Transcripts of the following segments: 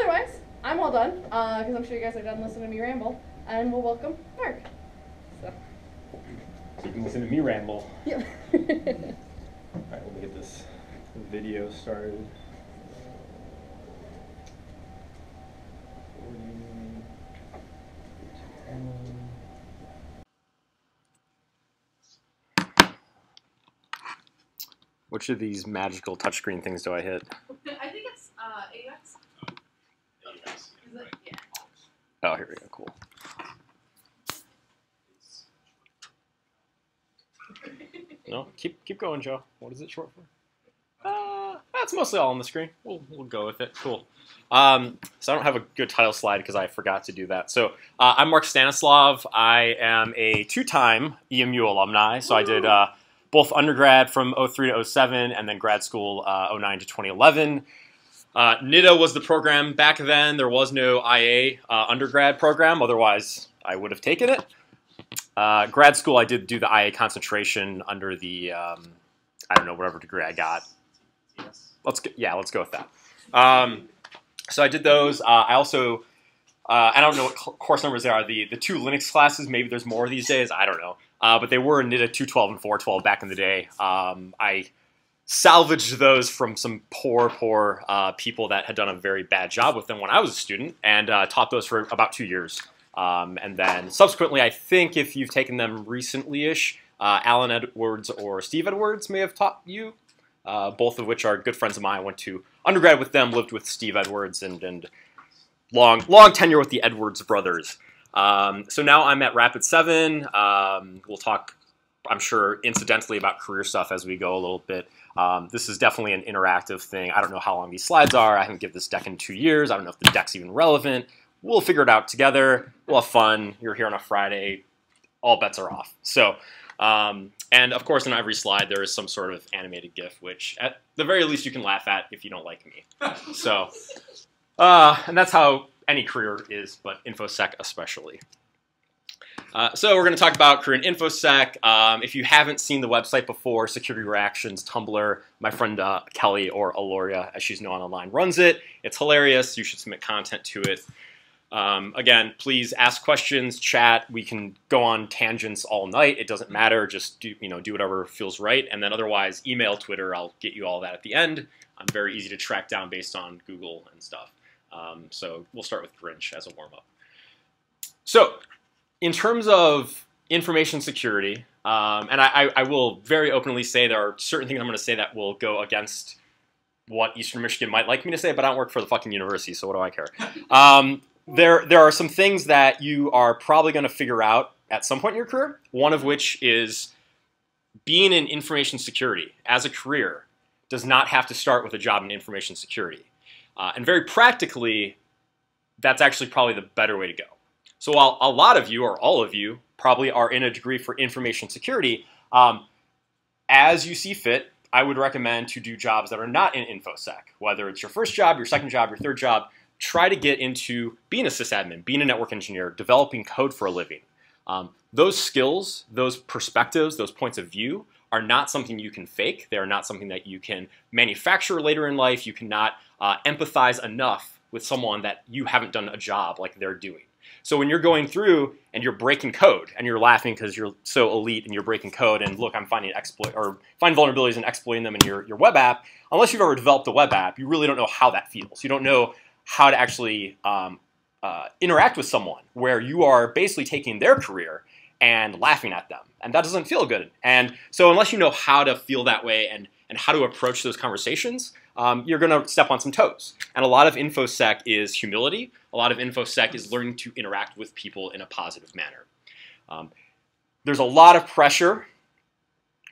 otherwise, I'm all done uh, because I'm sure you guys are done listening to me ramble, and we'll welcome Mark. So, So you can listen to me ramble. Yep. All right, let me get this video started. Which of these magical touchscreen things do I hit? I think it's uh, AX. Is it? Yeah. Oh, here we go. Cool. No, keep keep going, Joe. What is it short for? Uh, that's mostly all on the screen. We'll we'll go with it. Cool. Um, so I don't have a good title slide because I forgot to do that. So uh, I'm Mark Stanislav. I am a two-time EMU alumni. So I did uh, both undergrad from 03 to 07 and then grad school uh, 09 to 2011. Uh, NITA was the program back then. There was no IA uh, undergrad program. Otherwise, I would have taken it. Uh, grad school, I did do the IA concentration under the um, I don't know whatever degree I got. Let's go, yeah, let's go with that. Um, so I did those. Uh, I also uh, I don't know what course numbers they are. The the two Linux classes. Maybe there's more these days. I don't know. Uh, but they were NITA 212 and 412 back in the day. Um, I salvaged those from some poor, poor uh, people that had done a very bad job with them when I was a student, and uh, taught those for about two years. Um, and then subsequently, I think if you've taken them recently-ish, uh, Alan Edwards or Steve Edwards may have taught you, uh, both of which are good friends of mine. I went to undergrad with them, lived with Steve Edwards, and, and long, long tenure with the Edwards brothers. Um, so now I'm at Rapid 7. Um, we'll talk, I'm sure, incidentally about career stuff as we go a little bit. Um, this is definitely an interactive thing. I don't know how long these slides are. I haven't given this deck in two years. I don't know if the deck's even relevant. We'll figure it out together. We'll have fun. You're here on a Friday. All bets are off. So, um, and of course, in every slide, there is some sort of animated GIF, which at the very least you can laugh at if you don't like me. So, uh, and that's how any career is, but InfoSec especially. Uh, so we're going to talk about in InfoSec. Um, if you haven't seen the website before, Security Reactions, Tumblr, my friend uh, Kelly or Aloria, as she's known online, runs it. It's hilarious. You should submit content to it. Um, again, please ask questions, chat. We can go on tangents all night. It doesn't matter. Just do you know do whatever feels right, and then otherwise email, Twitter. I'll get you all that at the end. I'm very easy to track down based on Google and stuff. Um, so we'll start with Grinch as a warm up. So, in terms of information security, um, and I, I will very openly say there are certain things I'm going to say that will go against what Eastern Michigan might like me to say, but I don't work for the fucking university, so what do I care? Um, there, there are some things that you are probably going to figure out at some point in your career. One of which is being in information security as a career does not have to start with a job in information security. Uh, and very practically, that's actually probably the better way to go. So while a lot of you, or all of you, probably are in a degree for information security, um, as you see fit, I would recommend to do jobs that are not in InfoSec. Whether it's your first job, your second job, your third job, try to get into being a sysadmin, being a network engineer, developing code for a living. Um, those skills, those perspectives, those points of view are not something you can fake. They are not something that you can manufacture later in life. You cannot uh, empathize enough with someone that you haven't done a job like they're doing. So when you're going through and you're breaking code and you're laughing because you're so elite and you're breaking code and look, I'm finding exploit or find vulnerabilities and exploiting them in your, your web app, unless you've ever developed a web app, you really don't know how that feels. You don't know how to actually um, uh, interact with someone where you are basically taking their career and laughing at them. And that doesn't feel good. And so unless you know how to feel that way and, and how to approach those conversations, um, you're going to step on some toes. And a lot of InfoSec is humility. A lot of InfoSec is learning to interact with people in a positive manner. Um, there's a lot of pressure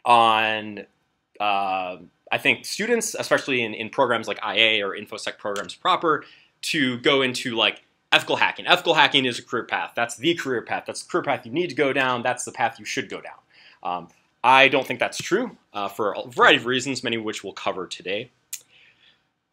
on, uh, I think, students, especially in, in programs like IA or InfoSec programs proper, to go into like ethical hacking. Ethical hacking is a career path. That's the career path. That's the career path you need to go down. That's the path you should go down. Um, I don't think that's true uh, for a variety of reasons, many of which we'll cover today.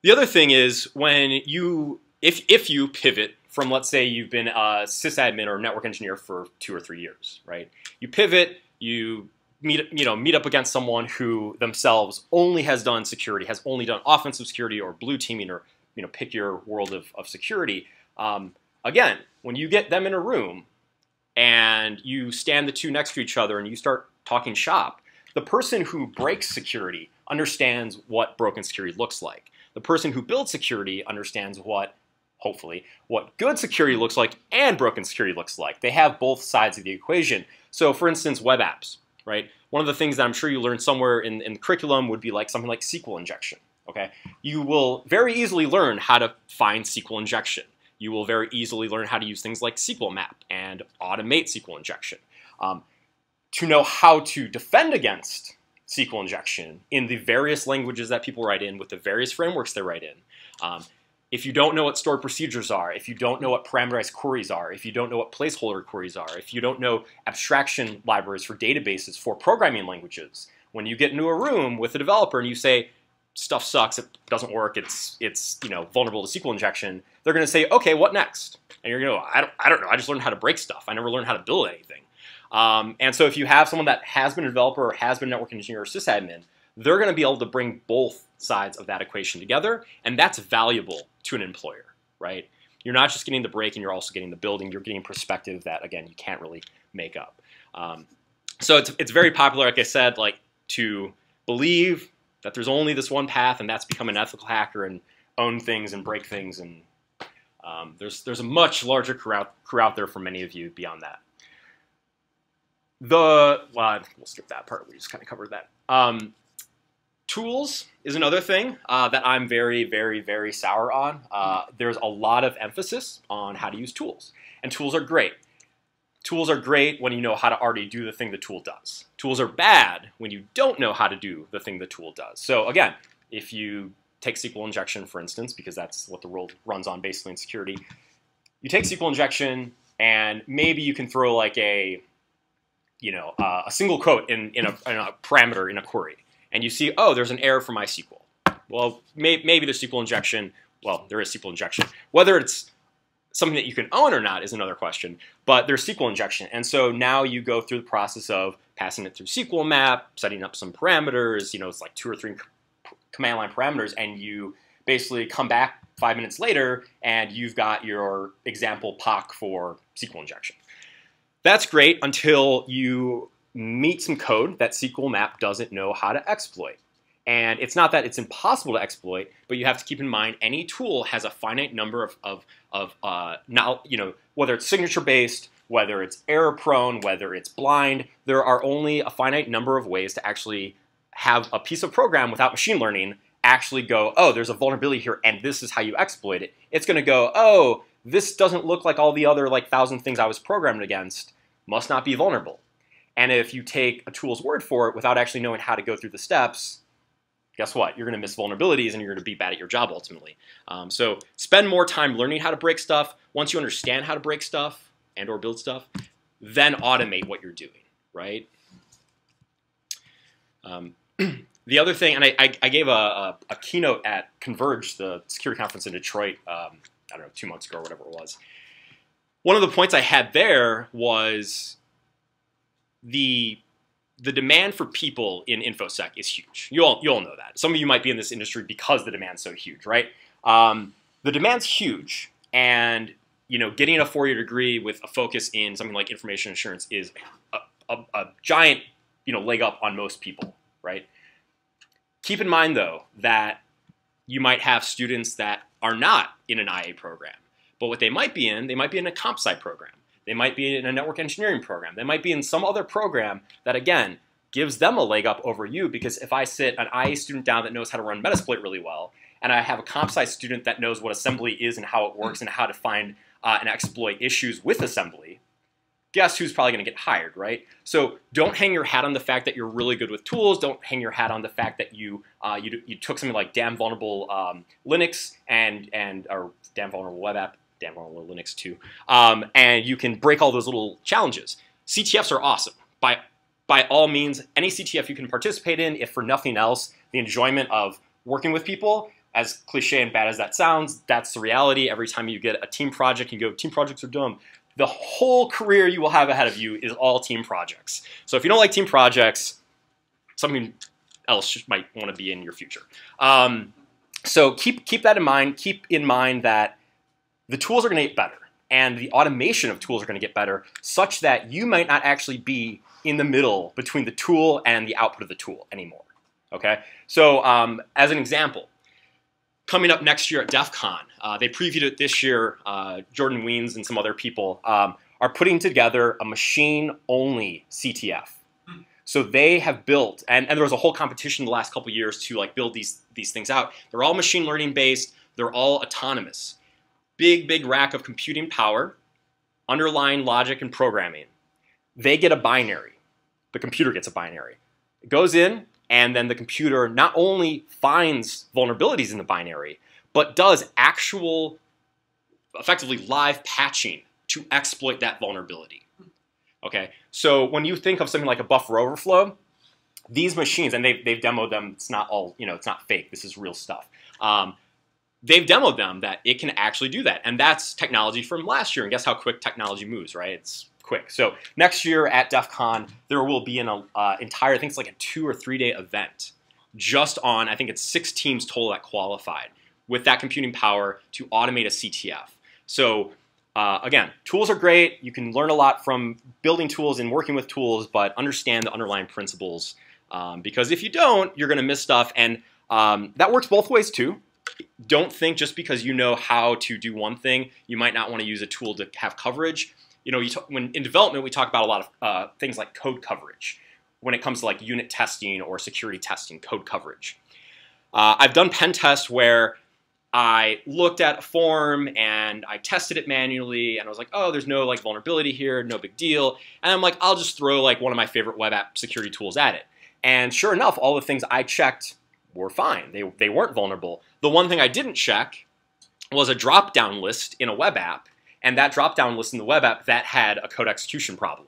The other thing is when you, if, if you pivot from, let's say you've been a sysadmin or network engineer for two or three years, right? You pivot, you meet, you know, meet up against someone who themselves only has done security, has only done offensive security or blue teaming or you know, pick your world of, of security. Um, again, when you get them in a room and you stand the two next to each other and you start talking shop, the person who breaks security understands what broken security looks like. The person who builds security understands what, hopefully, what good security looks like and broken security looks like. They have both sides of the equation. So for instance, web apps, right? One of the things that I'm sure you learned somewhere in, in the curriculum would be like something like SQL injection, okay? You will very easily learn how to find SQL injection. You will very easily learn how to use things like SQL map and automate SQL injection. Um, to know how to defend against SQL injection in the various languages that people write in with the various frameworks they write in. Um, if you don't know what stored procedures are, if you don't know what parameterized queries are, if you don't know what placeholder queries are, if you don't know abstraction libraries for databases for programming languages, when you get into a room with a developer and you say, stuff sucks, it doesn't work, it's, it's you know, vulnerable to SQL injection, they're going to say, okay, what next? And you're going to go, I don't, I don't know, I just learned how to break stuff. I never learned how to build anything. Um, and so if you have someone that has been a developer or has been a network engineer or sysadmin, they're going to be able to bring both sides of that equation together, and that's valuable to an employer, right? You're not just getting the break and you're also getting the building. You're getting perspective that, again, you can't really make up. Um, so it's, it's very popular, like I said, like to believe that there's only this one path, and that's become an ethical hacker and own things and break things. And um, there's, there's a much larger crew out, crew out there for many of you beyond that. The well, we'll skip that part. We just kind of covered that. Um, tools is another thing uh, that I'm very, very, very sour on. Uh, there's a lot of emphasis on how to use tools, and tools are great. Tools are great when you know how to already do the thing the tool does. Tools are bad when you don't know how to do the thing the tool does. So again, if you take SQL injection, for instance, because that's what the world runs on basically in security, you take SQL injection and maybe you can throw like a you know, uh, a single quote in, in, a, in, a, parameter in a query, and you see, oh, there's an error for MySQL. Well, may, maybe there's SQL injection. Well, there is SQL injection. Whether it's something that you can own or not is another question, but there's SQL injection. And so now you go through the process of passing it through SQL map, setting up some parameters, you know, it's like two or three command line parameters, and you basically come back five minutes later and you've got your example POC for SQL injection. That's great until you meet some code that SQL map doesn't know how to exploit. And it's not that it's impossible to exploit, but you have to keep in mind any tool has a finite number of, of, of uh, now, you know, whether it's signature based, whether it's error prone, whether it's blind, there are only a finite number of ways to actually have a piece of program without machine learning actually go, oh, there's a vulnerability here and this is how you exploit it. It's going to go, oh, this doesn't look like all the other like thousand things I was programmed against must not be vulnerable. And if you take a tool's word for it without actually knowing how to go through the steps, guess what? You're going to miss vulnerabilities and you're going to be bad at your job ultimately. Um, so spend more time learning how to break stuff. Once you understand how to break stuff and or build stuff, then automate what you're doing, right? Um, the other thing, and I, I, I gave a, a, a, keynote at Converge, the security conference in Detroit, um, I don't know, two months ago or whatever it was one of the points I had there was the the demand for people in infosec is huge. You all you all know that. Some of you might be in this industry because the demand's so huge, right? Um, the demand's huge, and you know, getting a four-year degree with a focus in something like information assurance is a, a, a giant you know leg up on most people, right? Keep in mind though that you might have students that are not in an IA program but what they might be in, they might be in a comp sci program. They might be in a network engineering program. They might be in some other program that, again, gives them a leg up over you because if I sit an IA student down that knows how to run Metasploit really well, and I have a comp sci student that knows what assembly is and how it works and how to find uh, and exploit issues with assembly, guess who's probably going to get hired, right? So don't hang your hat on the fact that you're really good with tools. Don't hang your hat on the fact that you uh, you, you took something like damn vulnerable um, Linux and and or damn vulnerable web app damn well Linux too. Um, and you can break all those little challenges. CTFs are awesome. By by all means, any CTF you can participate in, if for nothing else, the enjoyment of working with people, as cliche and bad as that sounds, that's the reality. Every time you get a team project, you go, team projects are dumb. The whole career you will have ahead of you is all team projects. So if you don't like team projects, something else might want to be in your future. Um, so keep keep that in mind. Keep in mind that the tools are going to get better, and the automation of tools are going to get better, such that you might not actually be in the middle between the tool and the output of the tool anymore. Okay, so um, as an example, coming up next year at DEF CON, uh, they previewed it this year. Uh, Jordan Wiens and some other people um, are putting together a machine-only CTF. So they have built, and, and there was a whole competition the last couple years to like build these these things out. They're all machine learning based. They're all autonomous. Big big rack of computing power, underlying logic and programming. They get a binary. The computer gets a binary. It goes in, and then the computer not only finds vulnerabilities in the binary, but does actual, effectively live patching to exploit that vulnerability. Okay, so when you think of something like a buffer overflow, these machines, and they've, they've demoed them, it's not all, you know, it's not fake, this is real stuff. Um, they've demoed them that it can actually do that. And that's technology from last year. And guess how quick technology moves, right? It's quick. So next year at DEF CON, there will be an uh, entire, I think it's like a two or three day event just on, I think it's six teams total that qualified with that computing power to automate a CTF. So uh, again, tools are great. You can learn a lot from building tools and working with tools, but understand the underlying principles. Um, because if you don't, you're going to miss stuff. And um, that works both ways too. Don't think just because you know how to do one thing, you might not want to use a tool to have coverage. You know, you talk, when in development, we talk about a lot of uh, things like code coverage when it comes to like unit testing or security testing, code coverage. Uh, I've done pen tests where I looked at a form and I tested it manually and I was like, oh, there's no like vulnerability here, no big deal. And I'm like, I'll just throw like one of my favorite web app security tools at it. And sure enough, all the things I checked were fine. They, they weren't vulnerable. The one thing I didn't check was a drop down list in a web app. And that drop down list in the web app that had a code execution problem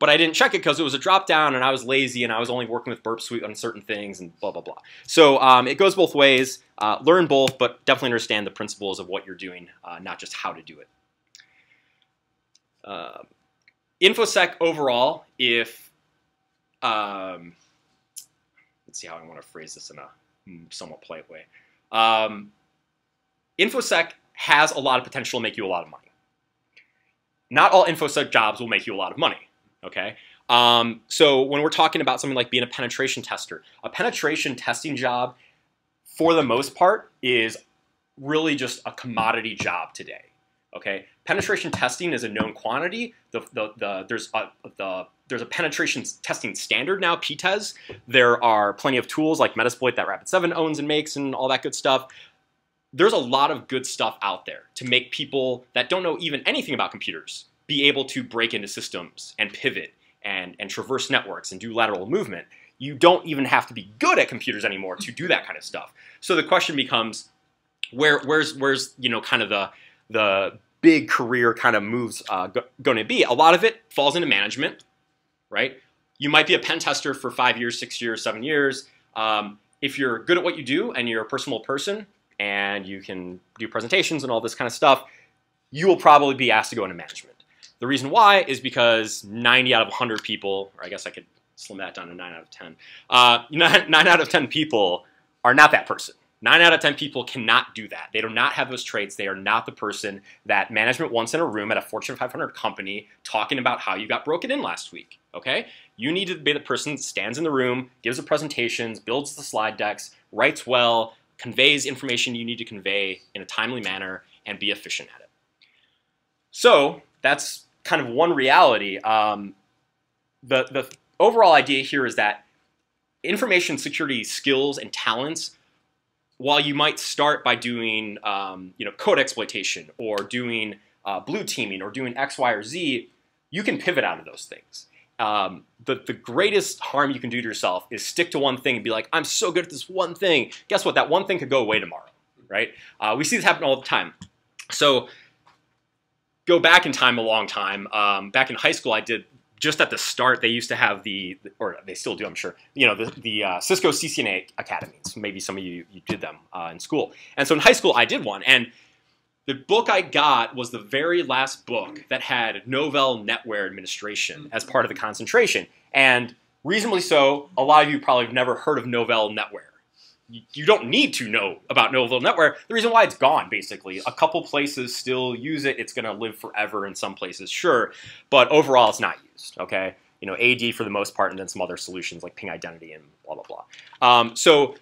but I didn't check it because it was a drop down and I was lazy and I was only working with Burp Suite on certain things and blah, blah, blah. So um, it goes both ways. Uh, learn both, but definitely understand the principles of what you're doing, uh, not just how to do it. Uh, InfoSec overall, if, um, let's see how I want to phrase this in a somewhat polite way. Um, InfoSec has a lot of potential to make you a lot of money. Not all InfoSec jobs will make you a lot of money okay? Um, so when we're talking about something like being a penetration tester, a penetration testing job, for the most part, is really just a commodity job today. Okay, penetration testing is a known quantity. The, the, the, there's a the, there's a penetration testing standard now, PTES. There are plenty of tools like Metasploit that Rapid7 owns and makes and all that good stuff. There's a lot of good stuff out there to make people that don't know even anything about computers be able to break into systems and pivot and, and traverse networks and do lateral movement. You don't even have to be good at computers anymore to do that kind of stuff. So the question becomes, where where's where's you know kind of the the big career kind of moves uh, going to be? A lot of it falls into management, right? You might be a pen tester for five years, six years, seven years. Um, if you're good at what you do and you're a personal person and you can do presentations and all this kind of stuff, you will probably be asked to go into management. The reason why is because 90 out of 100 people, or I guess I could slim that down to 9 out of 10, uh, 9, 9 out of 10 people are not that person. 9 out of 10 people cannot do that. They do not have those traits. They are not the person that management wants in a room at a Fortune 500 company talking about how you got broken in last week. Okay? You need to be the person that stands in the room, gives the presentations, builds the slide decks, writes well, conveys information you need to convey in a timely manner, and be efficient at it. So that's kind of one reality. Um, the the overall idea here is that information security skills and talents, while you might start by doing um, you know code exploitation or doing uh, blue teaming or doing X, Y, or Z, you can pivot out of those things. Um, the, the greatest harm you can do to yourself is stick to one thing and be like, I'm so good at this one thing. Guess what? That one thing could go away tomorrow, right? Uh, we see this happen all the time. So go back in time a long time. Um, back in high school, I did just at the start. They used to have the, or they still do, I'm sure. You know, the, the uh, Cisco CCNA academies. Maybe some of you you did them uh, in school. And so in high school, I did one, and the book I got was the very last book that had Novell NetWare administration as part of the concentration. And reasonably so, a lot of you probably have never heard of Novell NetWare. you, you don't need to know about Novell NetWare. The reason why it's gone, basically, a couple places still use it. It's going to live forever in some places, sure, but overall, it's not used. Okay, you know, AD for the most part, and then some other solutions like Ping Identity and blah blah blah. Um, so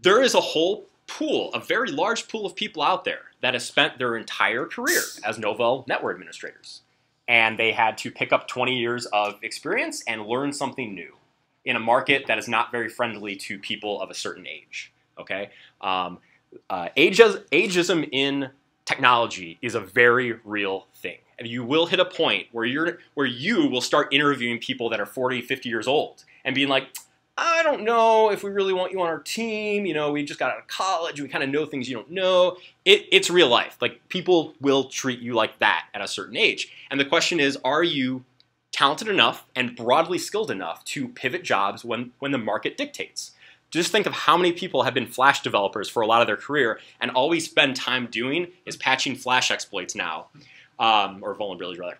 there is a whole pool, a very large pool of people out there that has spent their entire career as Novell network administrators, and they had to pick up 20 years of experience and learn something new in a market that is not very friendly to people of a certain age. Okay, um, uh, ageism in technology is a very real thing. And you will hit a point where you're where you will start interviewing people that are 40, 50 years old and being like, I don't know if we really want you on our team. You know, we just got out of college. We kind of know things you don't know. It, it's real life. Like people will treat you like that at a certain age. And the question is, are you talented enough and broadly skilled enough to pivot jobs when, when the market dictates. Just think of how many people have been Flash developers for a lot of their career, and all we spend time doing is patching Flash exploits now, um, or vulnerabilities rather.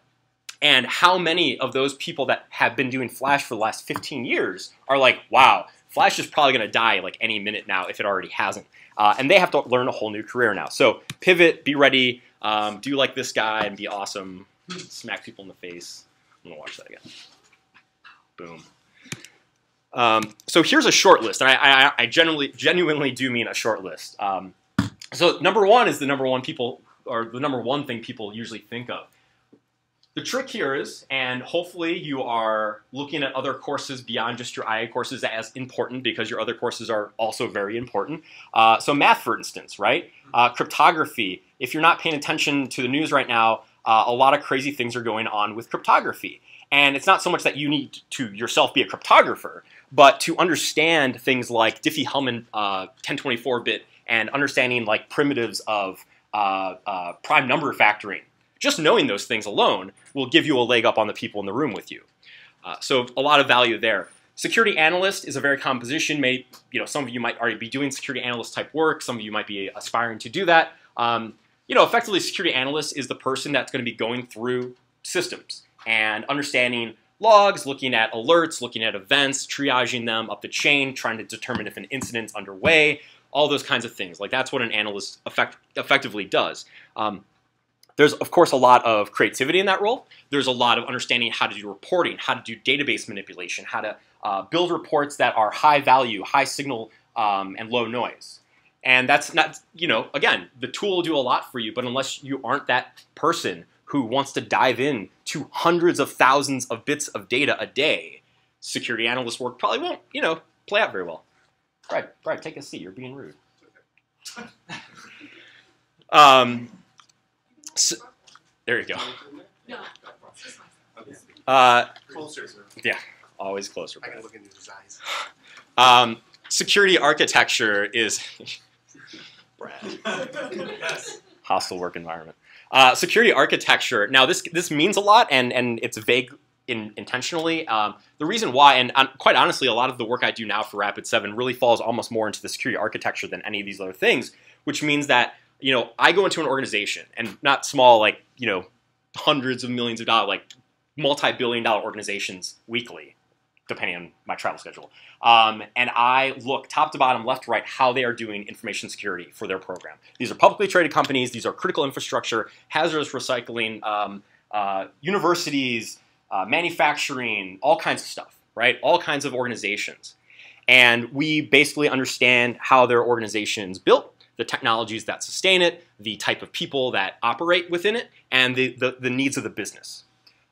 And how many of those people that have been doing Flash for the last 15 years are like, wow, Flash is probably going to die like any minute now if it already hasn't. Uh, and they have to learn a whole new career now. So pivot, be ready, um, do like this guy, and be awesome. Smack people in the face. I'm gonna watch that again. Boom. Um, so here's a short list, and I, I, I, genuinely, genuinely do mean a short list. Um, so number one is the number one people, or the number one thing people usually think of. The trick here is, and hopefully you are looking at other courses beyond just your IA courses as important because your other courses are also very important. Uh, so math, for instance, right? Uh, cryptography. If you're not paying attention to the news right now, uh, a lot of crazy things are going on with cryptography. And it's not so much that you need to yourself be a cryptographer, but to understand things like Diffie-Hellman 1024-bit uh, and understanding like primitives of prime number factoring. Just knowing those things alone will give you a leg up on the people in the room with you. Uh, so a lot of value there. Security analyst is a very common position. Maybe you know some of you might already be doing security analyst type work. Some of you might be aspiring to do that. Um, you know, effectively, security analyst is the person that's going to be going through systems and understanding logs, looking at alerts, looking at events, triaging them up the chain, trying to determine if an incident's underway, all those kinds of things. Like that's what an analyst effect effectively does. Um, there's, of course, a lot of creativity in that role. There's a lot of understanding how to do reporting, how to do database manipulation, how to uh, build reports that are high value, high signal, um, and low noise. And that's not, you know, again, the tool will do a lot for you, but unless you aren't that person who wants to dive in to hundreds of thousands of bits of data a day, security analyst work probably won't, you know, play out very well. Brad, Brad, take a seat. You're being rude. um, so, there you go. Uh, closer, sir. Yeah, always closer. Brad. I can look into his eyes. Um, security architecture is Brad. yes. Hostile work environment. Uh, security architecture. Now, this this means a lot, and and it's vague in, intentionally. Um, the reason why, and um, quite honestly, a lot of the work I do now for Rapid Seven really falls almost more into the security architecture than any of these other things. Which means that you know I go into an organization, and not small, like you know, hundreds of millions of dollars, like multi-billion dollar organizations weekly depending on my travel schedule. Um, and I look top to bottom, left to right, how they are doing information security for their program. These are publicly traded companies. These are critical infrastructure, hazardous recycling, um, uh, universities, uh, manufacturing, all kinds of stuff, right? All kinds of organizations. And we basically understand how their organization is built, the technologies that sustain it, the type of people that operate within it, and the, the, the needs of the business.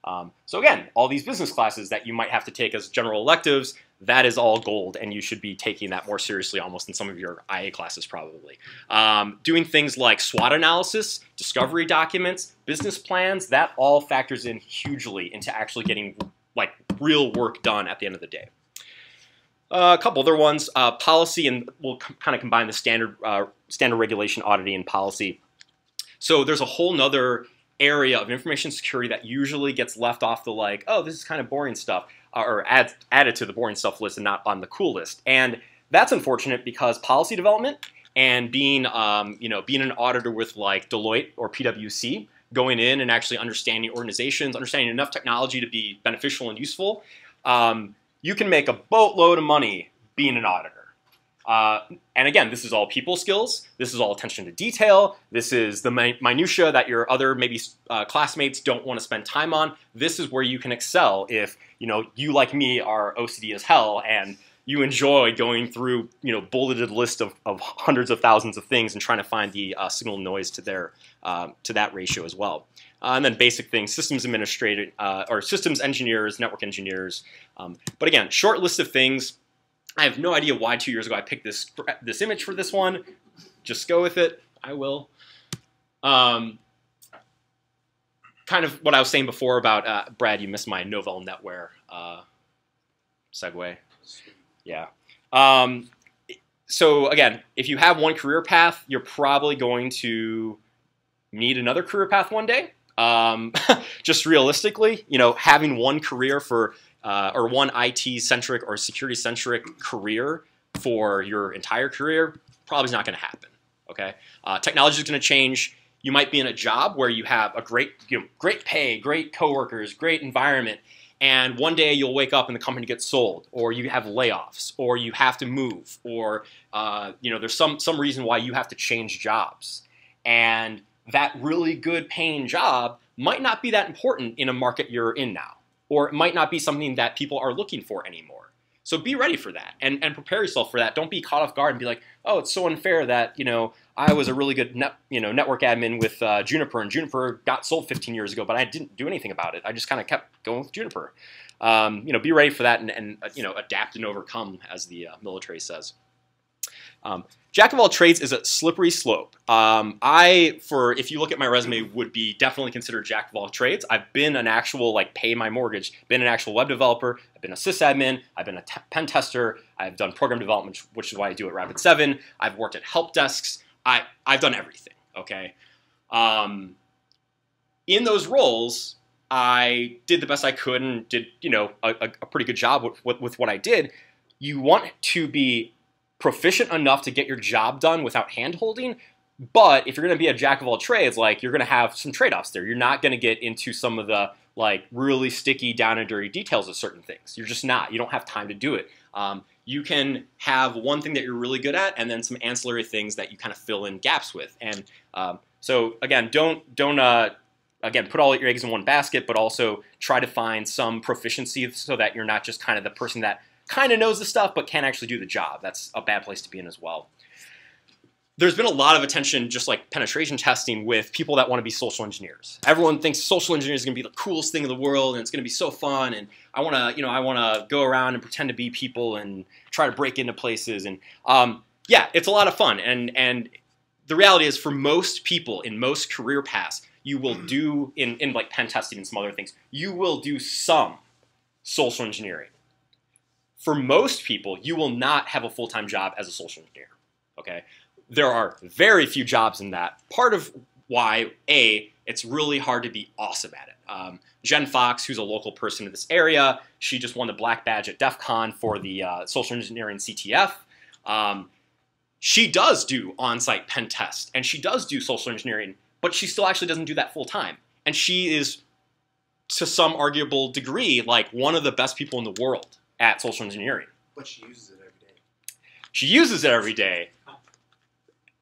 Um, so again, all these business classes that you might have to take as general electives, that is all gold, and you should be taking that more seriously almost than some of your IA classes probably. Um, doing things like SWOT analysis, discovery documents, business plans, that all factors in hugely into actually getting like real work done at the end of the day. Uh, a couple other ones, uh, policy, and we'll kind of combine the standard uh, standard regulation auditing and policy. So there's a whole nother area of information security that usually gets left off the like, oh, this is kind of boring stuff, uh, or add, added to the boring stuff list and not on the cool list. And that's unfortunate because policy development and being, um, you know, being an auditor with like Deloitte or PwC, going in and actually understanding organizations, understanding enough technology to be beneficial and useful, um, you can make a boatload of money being an auditor. Uh, and again, this is all people skills. This is all attention to detail. This is the mi- minutia that your other maybe uh, classmates don't want to spend time on. This is where you can excel if you know you like me are OCD as hell and you enjoy going through you know bulleted list of, of hundreds of thousands of things and trying to find the uh, signal noise to their uh, to that ratio as well. Uh, and then basic things, systems administrator uh, or systems engineers, network engineers. Um, but again, short list of things I have no idea why two years ago I picked this this image for this one. Just go with it. I will. Um, kind of what I was saying before about uh, Brad. You missed my Novell NetWare uh, segue. Yeah. Um, so again, if you have one career path, you're probably going to need another career path one day. Um, just realistically, you know, having one career for uh, or one IT centric or security centric career for your entire career probably is not going to happen. Okay, uh, technology is going to change. You might be in a job where you have a great, you know, great pay, great coworkers, great environment, and one day you'll wake up and the company gets sold, or you have layoffs, or you have to move, or uh, you know there's some some reason why you have to change jobs, and that really good paying job might not be that important in a market you're in now or it might not be something that people are looking for anymore. So be ready for that and, and prepare yourself for that. Don't be caught off guard and be like, oh, it's so unfair that, you know, I was a really good net, you know, network admin with uh, Juniper and Juniper got sold 15 years ago, but I didn't do anything about it. I just kind of kept going with Juniper. Um, you know, be ready for that and, and uh, you know, adapt and overcome, as the uh, military says. Um, Jack of all trades is a slippery slope. Um, I, for if you look at my resume, would be definitely considered jack of all trades. I've been an actual like pay my mortgage, been an actual web developer. I've been a sysadmin. I've been a pen tester. I've done program development, which is why I do at Rapid7. I've worked at help desks. I I've done everything. Okay. Um, in those roles, I did the best I could and did you know a, a pretty good job with, with, with what I did. You want to be proficient enough to get your job done without hand holding. But if you're going to be a jack of all trades, like you're going to have some trade offs there. You're not going to get into some of the like really sticky, down and dirty details of certain things. You're just not. You don't have time to do it. Um, you can have one thing that you're really good at, and then some ancillary things that you kind of fill in gaps with. And um, so again, don't don't uh, again put all your eggs in one basket, but also try to find some proficiency so that you're not just kind of the person that kind of knows the stuff but can't actually do the job. That's a bad place to be in as well. There's been a lot of attention, just like penetration testing, with people that want to be social engineers. Everyone thinks social engineering is going to be the coolest thing in the world, and it's going to be so fun. And I want to, you know, I want to go around and pretend to be people and try to break into places. And um, yeah, it's a lot of fun. And and the reality is, for most people in most career paths, you will do in in like pen testing and some other things, you will do some social engineering for most people, you will not have a full time job as a social engineer. Okay, there are very few jobs in that. Part of why a it's really hard to be awesome at it. Um, Jen Fox, who's a local person in this area, she just won the black badge at DEF CON for the uh, social engineering CTF. Um, she does do on-site pen test and she does do social engineering, but she still actually doesn't do that full time. And she is, to some arguable degree, like one of the best people in the world at social engineering. But she uses it every day. She uses it every day.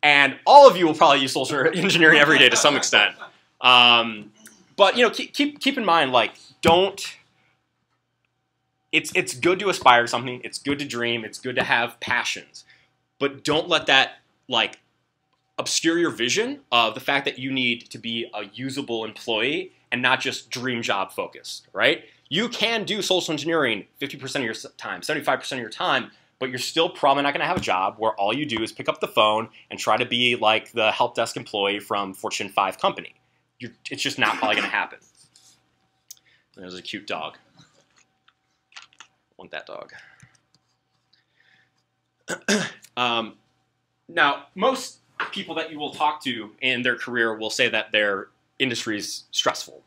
And all of you will probably use social engineering every day to some extent. Um, but you know, keep, keep keep in mind, like, don't. It's it's good to aspire to something. It's good to dream. It's good to have passions, but don't let that like obscure your vision of the fact that you need to be a usable employee and not just dream job focused. Right? You can do social engineering 50% of your time, 75% of your time, but you're still probably not going to have a job where all you do is pick up the phone and try to be like the help desk employee from Fortune 5 company. You're, it's just not probably going to happen. There's a cute dog. want that dog. um, now, most people that you will talk to in their career will say that their industry is stressful.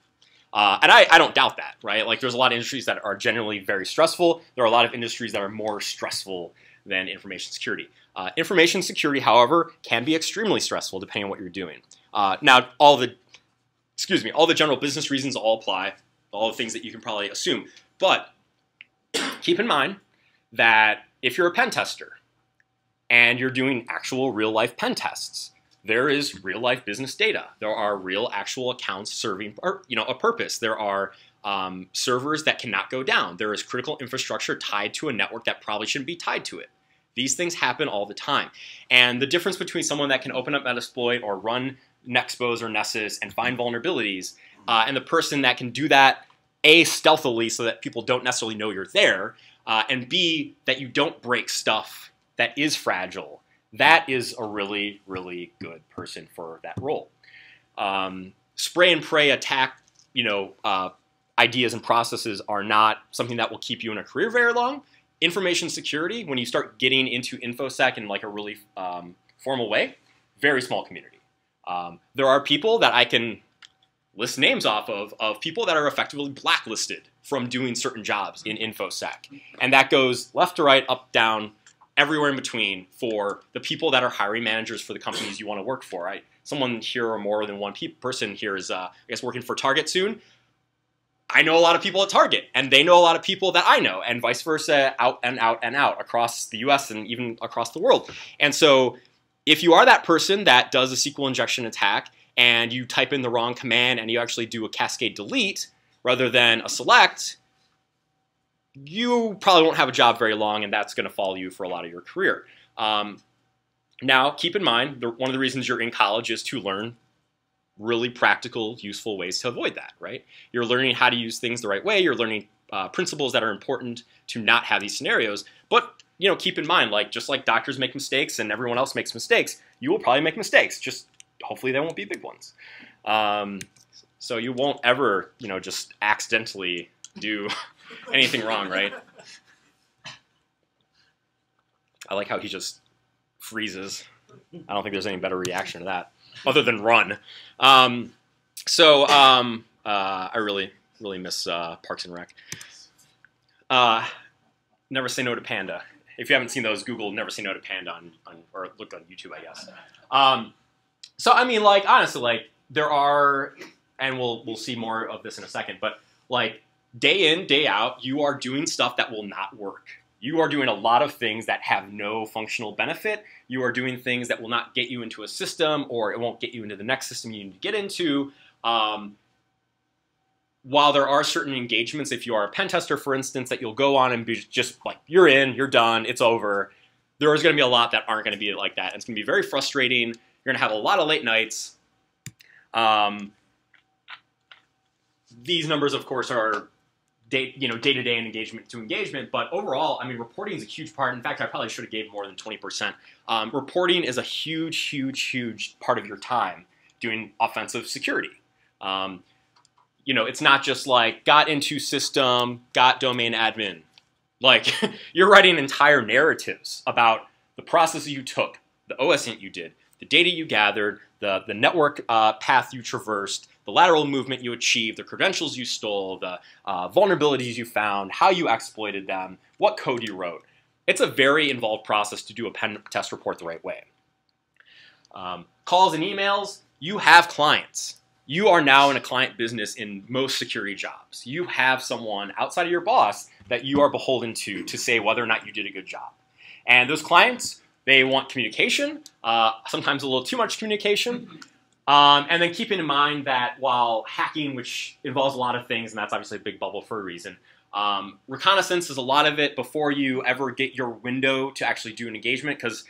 Uh, and I, I don't doubt that, right? Like, there's a lot of industries that are generally very stressful. There are a lot of industries that are more stressful than information security. Uh, information security, however, can be extremely stressful depending on what you're doing. Uh, now, all the, excuse me, all the general business reasons all apply, all the things that you can probably assume. But keep in mind that if you're a pen tester and you're doing actual real life pen tests. There is real life business data. There are real actual accounts serving you know a purpose. There are um, servers that cannot go down. There is critical infrastructure tied to a network that probably shouldn't be tied to it. These things happen all the time. And the difference between someone that can open up Metasploit or run Nexpose or Nessus and find vulnerabilities uh, and the person that can do that a stealthily so that people don't necessarily know you're there, uh, and b that you don't break stuff that is fragile. That is a really really good person for that role. Um, spray and pray attack, you know, uh, ideas and processes are not something that will keep you in a career very long. Information security, when you start getting into infosec in like a really um, formal way, very small community. Um, there are people that I can list names off of of people that are effectively blacklisted from doing certain jobs in infosec, and that goes left to right, up down, everywhere in between for the people that are hiring managers for the companies you want to work for. Right? Someone here or more than one pe- person here is, uh, I guess, working for Target soon. I know a lot of people at Target, and they know a lot of people that I know, and vice versa, out and out and out across the US and even across the world. And so, if you are that person that does a SQL injection attack and you type in the wrong command and you actually do a cascade delete rather than a select, you probably won't have a job very long, and that's going to follow you for a lot of your career. Um, now, keep in mind, the, one of the reasons you're in college is to learn really practical, useful ways to avoid that, right? You're learning how to use things the right way. You're learning uh, principles that are important to not have these scenarios. But you know, keep in mind, like just like doctors make mistakes and everyone else makes mistakes, you will probably make mistakes. Just hopefully they won't be big ones. Um, so you won't ever, you know, just accidentally do anything wrong, right? I like how he just freezes. I don't think there's any better reaction to that other than run. Um, so um, uh, I really, really miss uh, Parks and Rec. Uh, Never Say No to Panda. If you haven't seen those, Google Never Say No to Panda on, on or look on YouTube, I guess. Um, so I mean, like honestly, like there are, and we'll we'll see more of this in a second, but like day in day out, you are doing stuff that will not work. You are doing a lot of things that have no functional benefit. You are doing things that will not get you into a system, or it won't get you into the next system you need to get into. Um, while there are certain engagements, if you are a pen tester, for instance, that you'll go on and be just like, you're in, you're done, it's over, there is going to be a lot that aren't going to be like that. It's going to be very frustrating. You're going to have a lot of late nights. Um, these numbers, of course, are day, you know, day-to-day and engagement to engagement. But overall, I mean, reporting is a huge part. In fact, I probably should have gave more than 20%. Um, reporting is a huge, huge, huge part of your time doing offensive security. Um, you know, it's not just like got into system, got domain admin. Like you're writing entire narratives about the process you took, the OSINT you did, the data you gathered, the, the network uh, path you traversed, the lateral movement you achieved, the credentials you stole, the uh, vulnerabilities you found, how you exploited them, what code you wrote. It's a very involved process to do a pen test report the right way. Um, calls and emails, you have clients you are now in a client business in most security jobs. You have someone outside of your boss that you are beholden to to say whether or not you did a good job. And those clients, they want communication, uh, sometimes a little too much communication. Um, and then keeping in mind that while hacking, which involves a lot of things, and that's obviously a big bubble for a reason, um, reconnaissance is a lot of it before you ever get your window to actually do an engagement because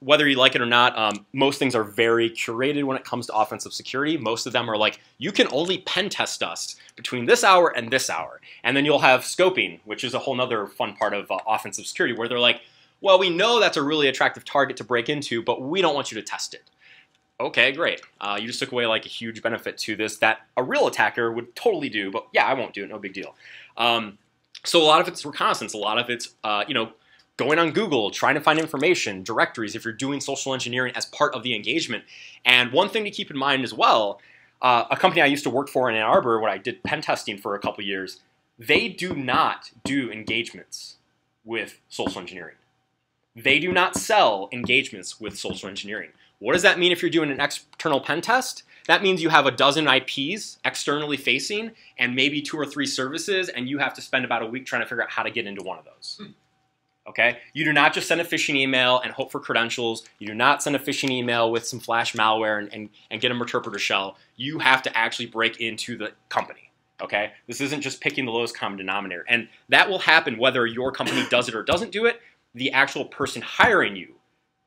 whether you like it or not, um, most things are very curated when it comes to offensive security. Most of them are like, you can only pen test us between this hour and this hour. And then you'll have scoping, which is a whole other fun part of uh, offensive security, where they're like, well, we know that's a really attractive target to break into, but we don't want you to test it. Okay, great. Uh, you just took away like a huge benefit to this that a real attacker would totally do, but yeah, I won't do it, no big deal. Um, so a lot of it's reconnaissance, a lot of it's, uh, you know, going on Google, trying to find information, directories, if you're doing social engineering as part of the engagement. And one thing to keep in mind as well, uh, a company I used to work for in Ann Arbor, when I did pen testing for a couple years, they do not do engagements with social engineering. They do not sell engagements with social engineering. What does that mean if you're doing an external pen test? That means you have a dozen IPs externally facing and maybe two or three services, and you have to spend about a week trying to figure out how to get into one of those. Hmm. Okay? You do not just send a phishing email and hope for credentials. You do not send a phishing email with some flash malware and, and, and get a Meterpreter shell. You have to actually break into the company. Okay? This isn't just picking the lowest common denominator. And that will happen whether your company does it or doesn't do it. The actual person hiring you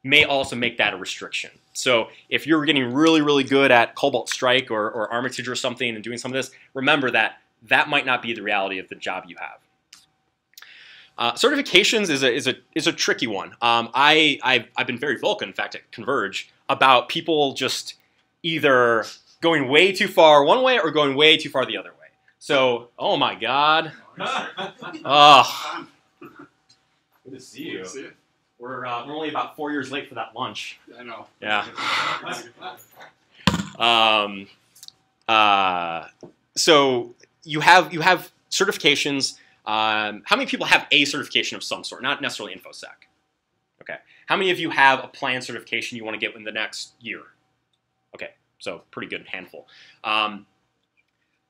may also make that a restriction. So if you're getting really, really good at Cobalt Strike or, or Armitage or something and doing some of this, remember that that might not be the reality of the job you have. Uh, certifications is a, is a, is a tricky one. Um, I, I've, I've been very vocal, in fact, at Converge, about people just either going way too far one way or going way too far the other way. So, oh my God. Oh, good to see you. We're, uh, we're only about four years late for that lunch. I know. Yeah. Um, uh, so you have you have certifications. Um, how many people have a certification of some sort? Not necessarily InfoSec. Okay. How many of you have a planned certification you want to get in the next year? Okay, so pretty good handful. Um,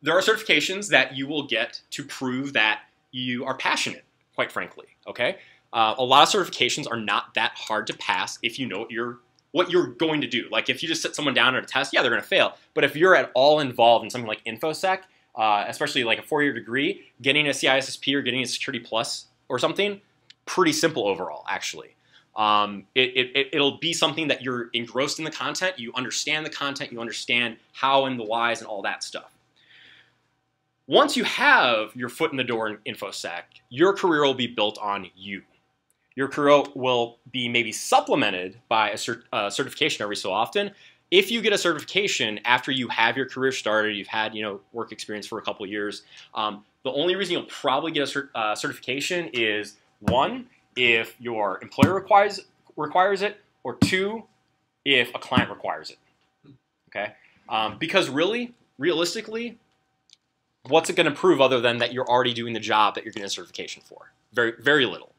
there are certifications that you will get to prove that you are passionate, quite frankly. Okay. Uh, a lot of certifications are not that hard to pass if you know what you're what you're going to do. Like if you just sit someone down at a test, yeah, they're going to fail. But if you're at all involved in something like InfoSec, uh, especially like a four-year degree, getting a CISSP or getting a Security Plus or something, pretty simple overall, actually. Um, it, it, it'll be something that you're engrossed in the content, you understand the content, you understand how and the whys and all that stuff. Once you have your foot in the door in InfoSec, your career will be built on you. Your career will be maybe supplemented by a cert uh, certification every so often. If you get a certification after you have your career started, you've had you know work experience for a couple years, um, the only reason you'll probably get a cert uh, certification is one, if your employer requires requires it, or two, if a client requires it. Okay, um, because really, realistically, what's it going to prove other than that you're already doing the job that you're getting a certification for? Very, very little.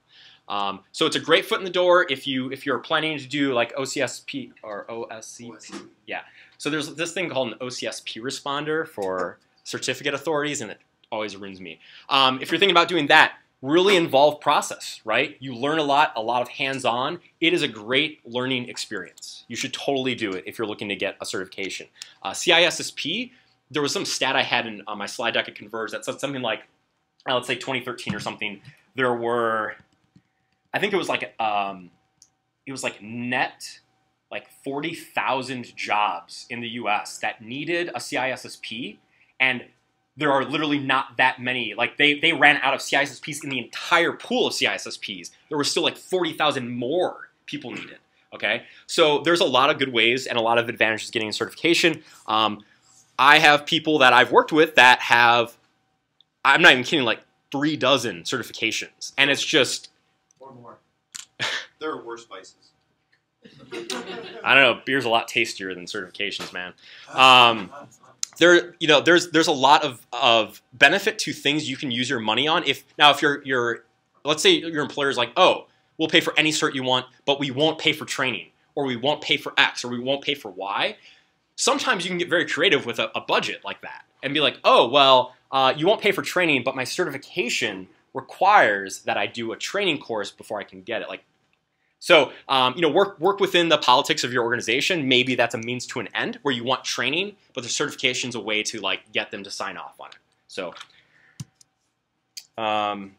Um, so it's a great foot in the door if you if you're planning to do like OCSP or OSCP. Yeah. So there's this thing called an OCSP responder for certificate authorities, and it always ruins me. Um, if you're thinking about doing that, really involved process, right? You learn a lot, a lot of hands-on. It is a great learning experience. You should totally do it if you're looking to get a certification. Uh, CISSP, there was some stat I had in my slide deck at Converge that said something like, uh, let's say 2013 or something, there were I think it was like um, it was like net like 40,000 jobs in the US that needed a CISSP and there are literally not that many. Like they, they ran out of CISSPs in the entire pool of CISSPs. There were still like 40,000 more people needed. Okay, so there's a lot of good ways and a lot of advantages getting a certification. Um, I have people that I've worked with that have, I'm not even kidding, like three dozen certifications, and it's just Or more. there are worse vices. I don't know. Beer's a lot tastier than certifications, man. Um, there, you know, there's there's a lot of, of benefit to things you can use your money on. If now, if you're you're, let's say your employer's like, oh, we'll pay for any cert you want, but we won't pay for training, or we won't pay for X, or we won't pay for Y. Sometimes you can get very creative with a, a budget like that and be like, oh, well, uh, you won't pay for training, but my certification requires that I do a training course before I can get it. Like, so um, you know, work work within the politics of your organization. Maybe that's a means to an end where you want training, but the certification's a way to like get them to sign off on it. So, um,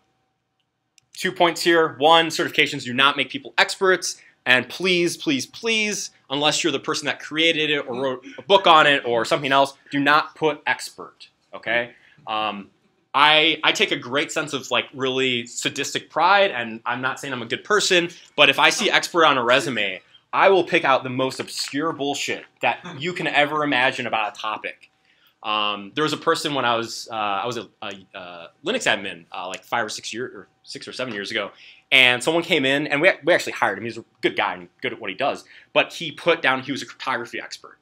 two points here. One, certifications do not make people experts. And please, please, please, unless you're the person that created it or wrote a book on it or something else, do not put expert. Okay. Um, I, I take a great sense of like really sadistic pride, and I'm not saying I'm a good person, but if I see expert on a resume, I will pick out the most obscure bullshit that you can ever imagine about a topic. Um, there was a person when I was uh, I was a, a, a Linux admin uh, like five or six years or six or seven years ago, and someone came in and we, we actually hired him. He's a good guy and good at what he does, but he put down he was a cryptography expert.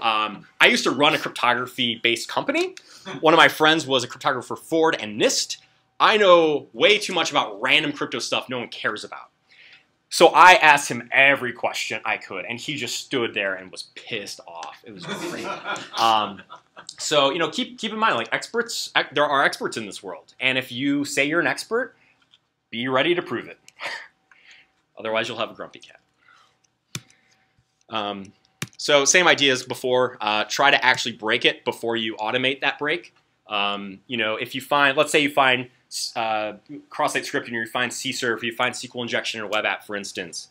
Um, I used to run a cryptography-based company. One of my friends was a cryptographer for Ford and NIST. I know way too much about random crypto stuff no one cares about. So I asked him every question I could, and he just stood there and was pissed off. It was great. um, so you know, keep keep in mind, like experts, there are experts in this world, and if you say you're an expert, be ready to prove it. Otherwise, you'll have a grumpy cat. Um, so same idea as before. Uh, try to actually break it before you automate that break. Um, you know, if you find, let's say you find uh, cross-site scripting, or you find CSRF, you find SQL injection in a web app, for instance,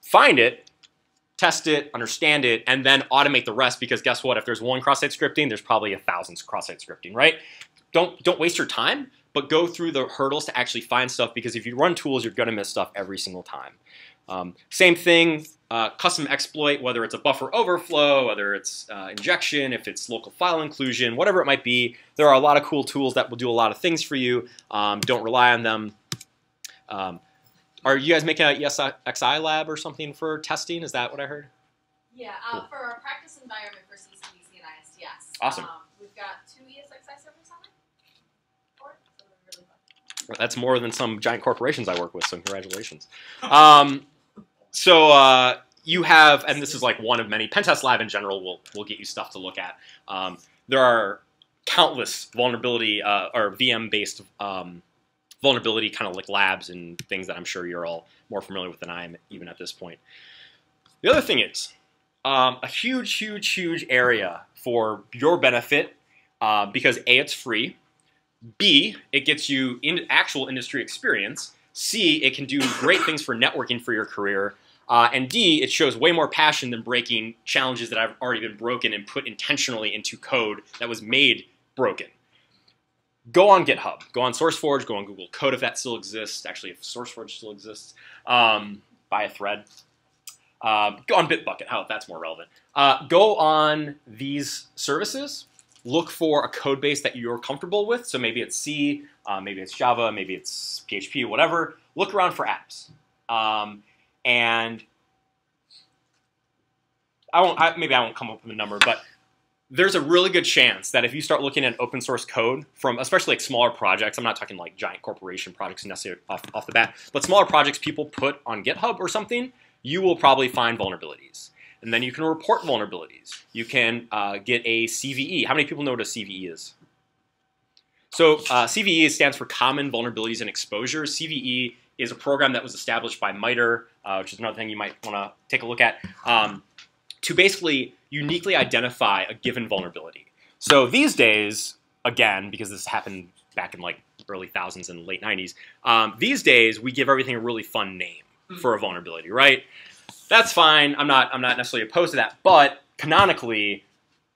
find it, test it, understand it, and then automate the rest. Because guess what? If there's one cross-site scripting, there's probably a thousand cross-site scripting, right? Don't don't waste your time, but go through the hurdles to actually find stuff. Because if you run tools, you're going to miss stuff every single time. Um, same thing, uh, custom exploit, whether it's a buffer overflow, whether it's uh, injection, if it's local file inclusion, whatever it might be. There are a lot of cool tools that will do a lot of things for you. Um, don't rely on them. Um, are you guys making a ESXi lab or something for testing? Is that what I heard? Yeah, uh, cool. for our practice environment for CCDC and ISTS. Awesome. Um, we've got two ESXi servers on it. So really. That's more than some giant corporations I work with, so congratulations. Um, so uh, you have, and this is like one of many. Pentest Lab in general will will get you stuff to look at. Um, there are countless vulnerability uh, or VM based um, vulnerability kind of like labs and things that I'm sure you're all more familiar with than I am even at this point. The other thing is um, a huge, huge, huge area for your benefit uh, because A, it's free. B, it gets you in actual industry experience. C, it can do great things for networking for your career. Uh, and D, it shows way more passion than breaking challenges that I've already been broken and put intentionally into code that was made broken. Go on GitHub, go on SourceForge, go on Google Code if that still exists. Actually, if SourceForge still exists, um, buy a thread. Uh, go on Bitbucket, how that's more relevant. Uh, go on these services, look for a code base that you're comfortable with. So maybe it's C, uh, maybe it's Java, maybe it's PHP, whatever. Look around for apps. Um, and I won't. I, maybe I won't come up with a number, but there's a really good chance that if you start looking at open source code from especially like smaller projects, I'm not talking like giant corporation projects necessarily off, off the bat, but smaller projects people put on GitHub or something, you will probably find vulnerabilities. And then you can report vulnerabilities. You can uh, get a CVE. How many people know what a CVE is? So uh, CVE stands for Common Vulnerabilities and Exposures. CVE is a program that was established by MITRE, uh, which is another thing you might want to take a look at, um, to basically uniquely identify a given vulnerability. So these days, again, because this happened back in like early thousands and late 90s, um, these days we give everything a really fun name mm. for a vulnerability, right? That's fine. I'm not. I'm not necessarily opposed to that. But canonically,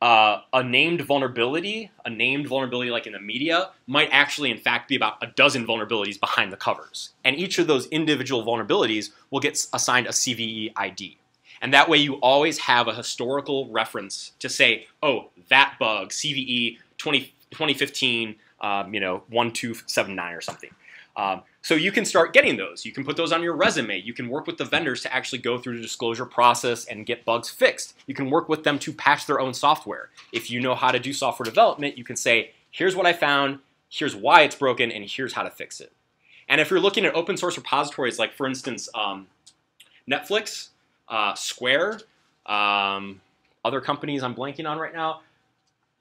uh, a named vulnerability, a named vulnerability like in the media, might actually in fact be about a dozen vulnerabilities behind the covers. And each of those individual vulnerabilities will get assigned a CVE ID. And that way you always have a historical reference to say, oh, that bug, CVE 20, 2015, um, you know, 1279 or something. Um, so you can start getting those. You can put those on your resume. You can work with the vendors to actually go through the disclosure process and get bugs fixed. You can work with them to patch their own software. If you know how to do software development, you can say, here's what I found, here's why it's broken, and here's how to fix it. And if you're looking at open source repositories, like for instance, um, Netflix, uh, Square, um, other companies I'm blanking on right now,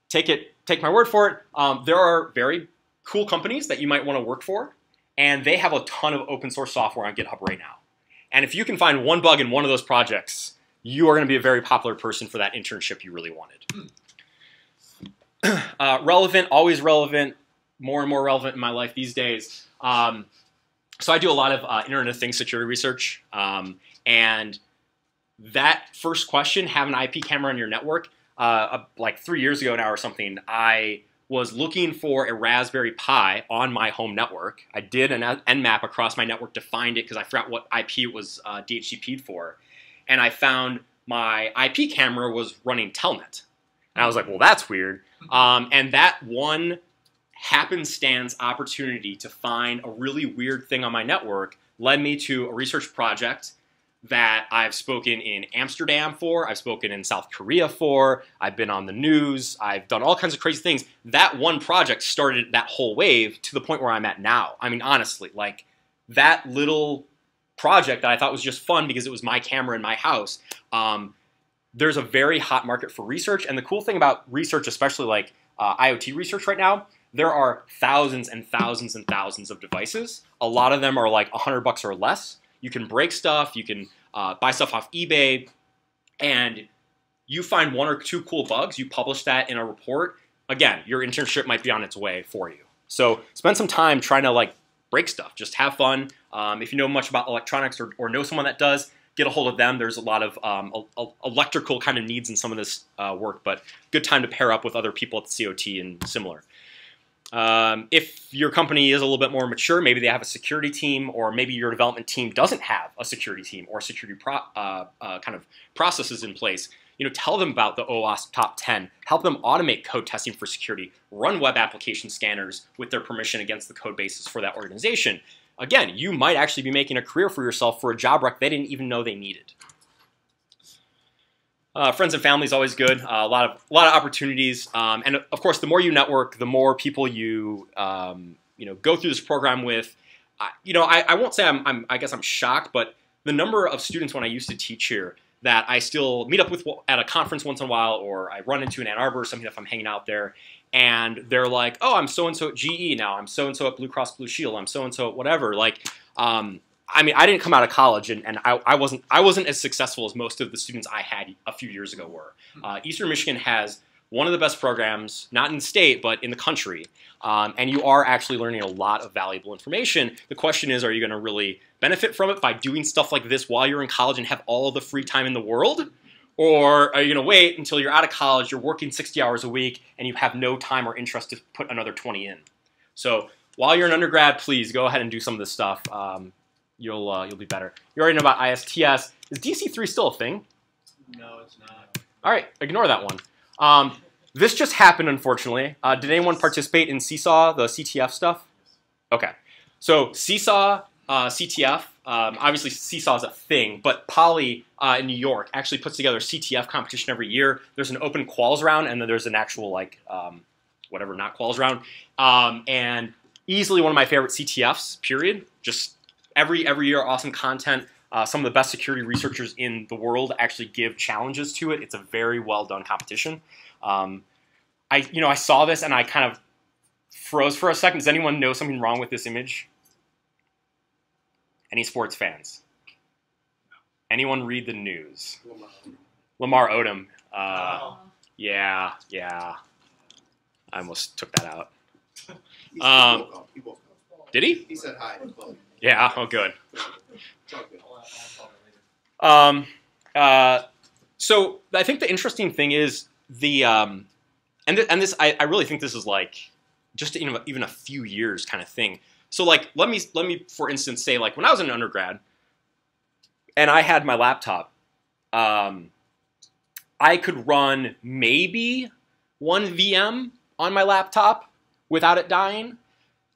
take it, take my word for it. Um, there are very cool companies that you might want to work for and they have a ton of open source software on GitHub right now. And if you can find one bug in one of those projects, you are going to be a very popular person for that internship you really wanted. uh, relevant, always relevant, more and more relevant in my life these days. Um, so I do a lot of uh, Internet of Things security research, um, and that first question, have an IP camera on your network, uh, like three years ago now or something, I was looking for a Raspberry Pi on my home network. I did an Nmap across my network to find it because I forgot what IP it was uh, DHCP'd for. And I found my IP camera was running Telnet. And I was like, well, that's weird. Um, and that one happenstance opportunity to find a really weird thing on my network led me to a research project that I've spoken in Amsterdam for, I've spoken in South Korea for, I've been on the news, I've done all kinds of crazy things. That one project started that whole wave to the point where I'm at now. I mean, honestly, like that little project that I thought was just fun because it was my camera in my house. Um, there's a very hot market for research, and the cool thing about research, especially like uh, IoT research right now, there are thousands and thousands and thousands of devices. A lot of them are like 100 bucks or less You can break stuff. You can uh, buy stuff off eBay, and you find one or two cool bugs. You publish that in a report. Again, your internship might be on its way for you. So spend some time trying to like break stuff. Just have fun. Um, if you know much about electronics or, or know someone that does, get a hold of them. There's a lot of um, el- el- electrical kind of needs in some of this uh, work, but good time to pair up with other people at the COT and similar. Um, if your company is a little bit more mature, maybe they have a security team, or maybe your development team doesn't have a security team or security pro- uh, uh, kind of processes in place. You know, tell them about the OWASP top 10. Help them automate code testing for security. Run web application scanners with their permission against the code bases for that organization. Again, you might actually be making a career for yourself for a job rec they didn't even know they needed. Uh, friends and family is always good. Uh, a lot of a lot of opportunities, um, and of course, the more you network, the more people you um, you know go through this program with. I you know, I, I won't say I'm, I'm I guess I'm shocked, but the number of students when I used to teach here that I still meet up with at a conference once in a while, or I run into in Ann Arbor or something if I'm hanging out there, and they're like, "Oh, I'm so and so at GE now. I'm so and so at Blue Cross Blue Shield. I'm so and so at whatever." Like, um, I mean, I didn't come out of college, and, and I, I, wasn't I wasn't as successful as most of the students I had a few years ago were. Uh, Eastern Michigan has one of the best programs, not in the state, but in the country, um, and you are actually learning a lot of valuable information. The question is, are you going to really benefit from it by doing stuff like this while you're in college and have all the free time in the world? Or are you going to wait until you're out of college, you're working 60 hours a week, and you have no time or interest to put another 20 in? So while you're an undergrad, please go ahead and do some of this stuff. Um, you'll uh, you'll be better. You already know about ISTS. Is DC3 still a thing? No, it's not. All right, ignore that one. Um, this just happened, unfortunately. Uh, did anyone participate in CSAW, the CTF stuff? Okay. So CSAW, uh, CTF, um, obviously CSAW is a thing, but Poly uh, in New York actually puts together a CTF competition every year. There's an open quals round, and then there's an actual like um, whatever not quals round, um, and easily one of my favorite CTFs. Period. Just every every year, awesome content. Uh, some of the best security researchers in the world actually give challenges to it. It's a very well done competition. Um, I you know I saw this and I kind of froze for a second. Does anyone know something wrong with this image? Any sports fans? Anyone read the news? Lamar Odom. Uh, Oh. yeah, yeah. I almost took that out. Um, he woke up. He woke up. Did he? He said hi. Yeah. Oh, good. Um, uh, so I think the interesting thing is the um, and th- and this I, I really think this is like just you know, even a few years kind of thing. So like let me let me for instance say like when I was an undergrad and I had my laptop, um, I could run maybe one VM on my laptop without it dying.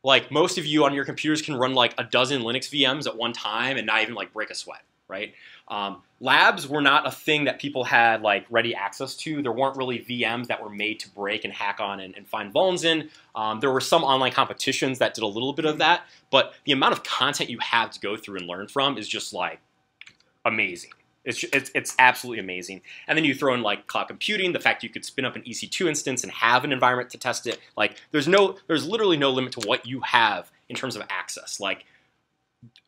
Like most of you on your computers can run like a dozen Linux VMs at one time and not even like break a sweat, right? Um, labs were not a thing that people had like ready access to. There weren't really VMs that were made to break and hack on and, and find vulns in. Um, there were some online competitions that did a little bit of that, but the amount of content you have to go through and learn from is just like amazing. It's, it's, it's absolutely amazing. And then you throw in like cloud computing, the fact you could spin up an EC2 instance and have an environment to test it. Like there's no, there's literally no limit to what you have in terms of access. Like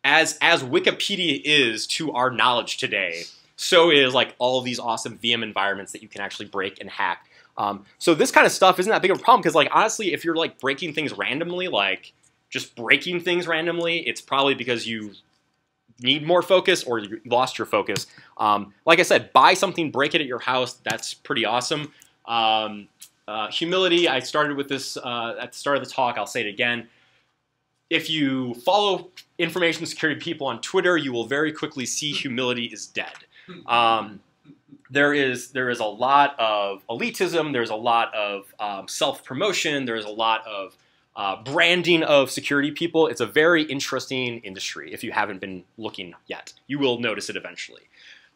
as as Wikipedia is to our knowledge today, so is like all these awesome VM environments that you can actually break and hack. Um, so this kind of stuff isn't that big of a problem because like honestly, if you're like breaking things randomly, like just breaking things randomly, it's probably because you need more focus or you lost your focus. Um, like I said, buy something, break it at your house. That's pretty awesome. Um, uh, humility. I started with this uh, at the start of the talk. I'll say it again. If you follow information security people on Twitter, you will very quickly see humility is dead. Um, there is there is a lot of elitism. There's a lot of um, self promotion. There's a lot of uh, branding of security people. It's a very interesting industry. If you haven't been looking yet, you will notice it eventually.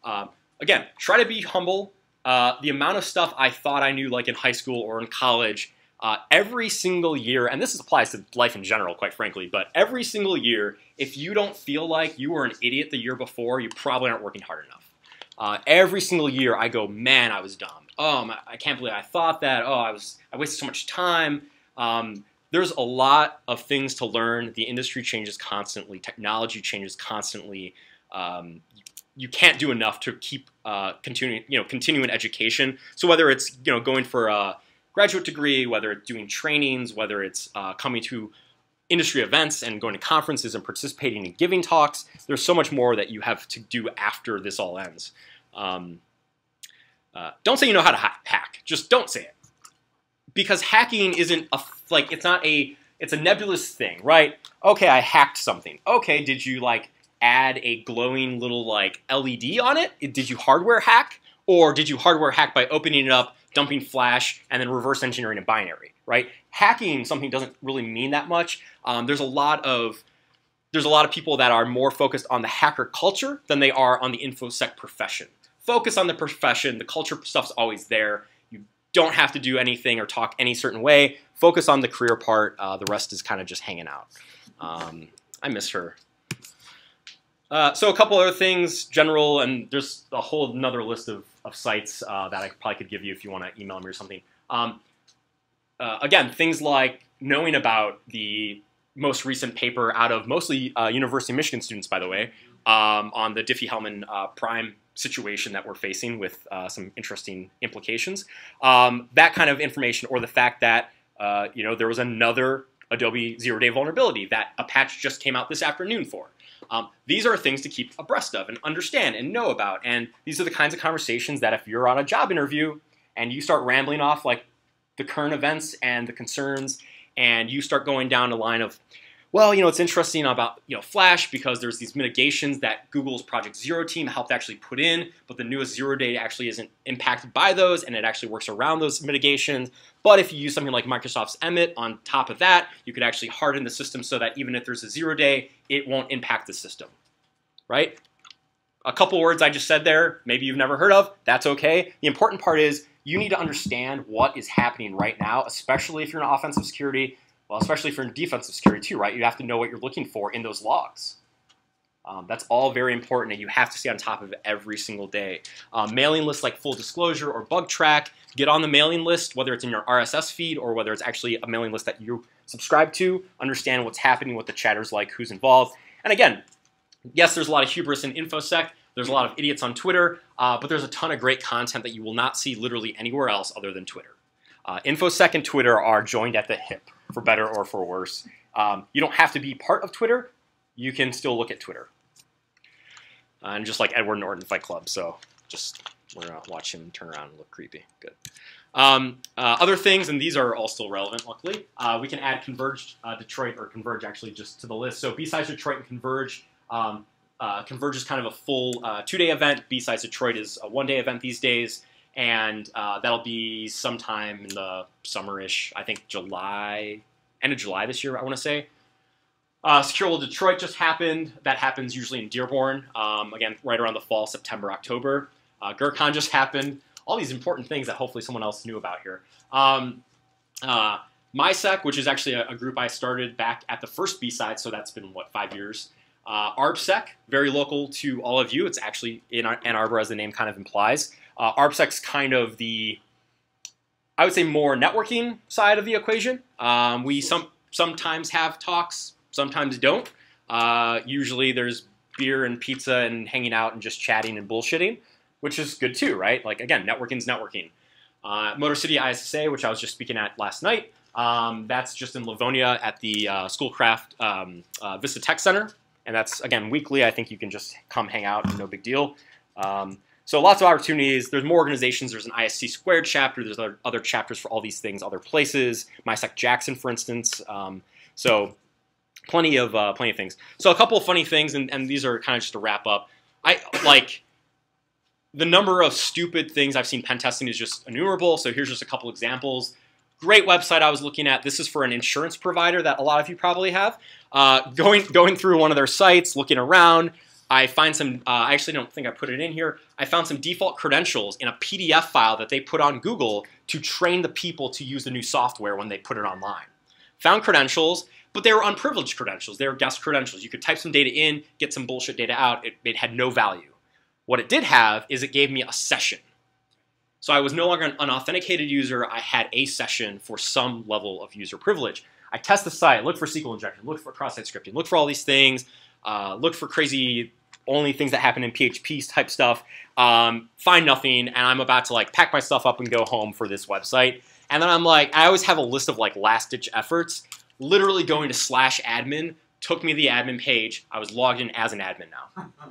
Um, again, try to be humble. Uh, the amount of stuff I thought I knew, like in high school or in college, uh, every single year, and this applies to life in general, quite frankly, but every single year, if you don't feel like you were an idiot the year before, you probably aren't working hard enough. Uh, every single year, I go, man, I was dumb. Oh, my, I can't believe I thought that. Oh, I was, I wasted so much time. Um, there's a lot of things to learn. The industry changes constantly. Technology changes constantly. Um, you can't do enough to keep uh, continuing, you know, continuing education. So whether it's you know going for a graduate degree, whether it's doing trainings, whether it's uh, coming to industry events and going to conferences and participating in giving talks, there's so much more that you have to do after this all ends. Um, uh, don't say you know how to ha- hack. Just don't say it, because hacking isn't a like it's not a it's a nebulous thing, right? Okay, I hacked something. Okay, did you like add a glowing little like LED on it? Did you hardware hack? Or did you hardware hack by opening it up, dumping flash, and then reverse engineering a binary, right? Hacking something doesn't really mean that much. Um, there's a lot of there's a lot of people that are more focused on the hacker culture than they are on the infosec profession. Focus on the profession. The culture stuff's always there. Don't have to do anything or talk any certain way. Focus on the career part. Uh, the rest is kind of just hanging out. Um, I miss her. Uh, so a couple other things, general, and there's a whole another list of, of sites uh, that I probably could give you if you want to email me or something. Um, uh, again, things like knowing about the most recent paper out of mostly uh, University of Michigan students, by the way, um, on the Diffie-Hellman uh, prime situation that we're facing with uh, some interesting implications. Um, that kind of information, or the fact that you know there was another Adobe zero-day vulnerability that a patch just came out this afternoon for. Um, these are things to keep abreast of and understand and know about. And these are the kinds of conversations that if you're on a job interview and you start rambling off like the current events and the concerns, and you start going down a line of, well, you know, it's interesting about you know Flash because there's these mitigations that Google's Project Zero team helped actually put in, but the newest zero day actually isn't impacted by those, and it actually works around those mitigations. But if you use something like Microsoft's EMET on top of that, you could actually harden the system so that even if there's a zero day, it won't impact the system, right? A couple words I just said there, maybe you've never heard of. That's okay. The important part is you need to understand what is happening right now, especially if you're in offensive security well, especially for defensive security too, right? You have to know what you're looking for in those logs. Um, that's all very important, and you have to stay on top of it every single day. Um, mailing lists like Full Disclosure or Bugtraq, get on the mailing list, whether it's in your RSS feed or whether it's actually a mailing list that you subscribe to. Understand what's happening, what the chatter's like, who's involved. And again, yes, there's a lot of hubris in InfoSec. There's a lot of idiots on Twitter, uh, but there's a ton of great content that you will not see literally anywhere else other than Twitter. Uh, InfoSec and Twitter are joined at the hip for better or for worse. Um, you don't have to be part of Twitter. You can still look at Twitter. Uh, and just like Edward Norton Fight Club, so just we're gonna watch him turn around and look creepy. Good. Um, uh, other things, and these are all still relevant, luckily. Uh, we can add Converge uh, Detroit or Converge actually just to the list. So B-Sides Detroit and Converge. Um, uh, Converge is kind of a full uh, two-day event. B-Sides Detroit is a one-day event these days and uh, that'll be sometime in the summerish. I think July, end of July this year. I want to say. Uh, Secure World Detroit just happened. That happens usually in Dearborn. Um, again, right around the fall, September, October. Uh, GrrCon just happened. All these important things that hopefully someone else knew about here. Um, uh, MISEC, which is actually a, a, group I started back at the first B-side, so that's been, what, five years. Uh, ArbSec, very local to all of you. It's actually in Ann Arbor, as the name kind of implies. Uh, ArbSec's kind of the, I would say, more networking side of the equation. Um, we some sometimes have talks, sometimes don't. Uh, usually there's beer and pizza and hanging out and just chatting and bullshitting, which is good too, right? Like again, networking's networking. Uh, Motor City ISSA, which I was just speaking at last night, um, that's just in Livonia at the uh, Schoolcraft um, uh, Vista Tech Center, and that's again weekly. I think you can just come hang out, no big deal. Um, so lots of opportunities. There's more organizations. There's an ISC squared chapter. There's other, other chapters for all these things, other places. MISEC Jackson, for instance. Um, so plenty of uh, plenty of things. So a couple of funny things, and, and these are kind of just to wrap up. I like the number of stupid things I've seen pen testing is just innumerable. So here's just a couple examples. Great website I was looking at. This is for an insurance provider that a lot of you probably have. Uh, going going through one of their sites, looking around, I find some, uh, I actually don't think I put it in here. I found some default credentials in a PDF file that they put on Google to train the people to use the new software when they put it online. Found credentials, but they were unprivileged credentials. They were guest credentials. You could type some data in, get some bullshit data out. It, it had no value. What it did have is it gave me a session. So I was no longer an unauthenticated user. I had a session for some level of user privilege. I test the site, look for SQL injection, look for cross-site scripting, look for all these things, uh, look for crazy only things that happen in PHP type stuff. Um, find nothing, and I'm about to like pack my stuff up and go home for this website. And then I'm like, I always have a list of like last ditch efforts. Literally going to slash admin took me to the admin page. I was logged in as an admin now.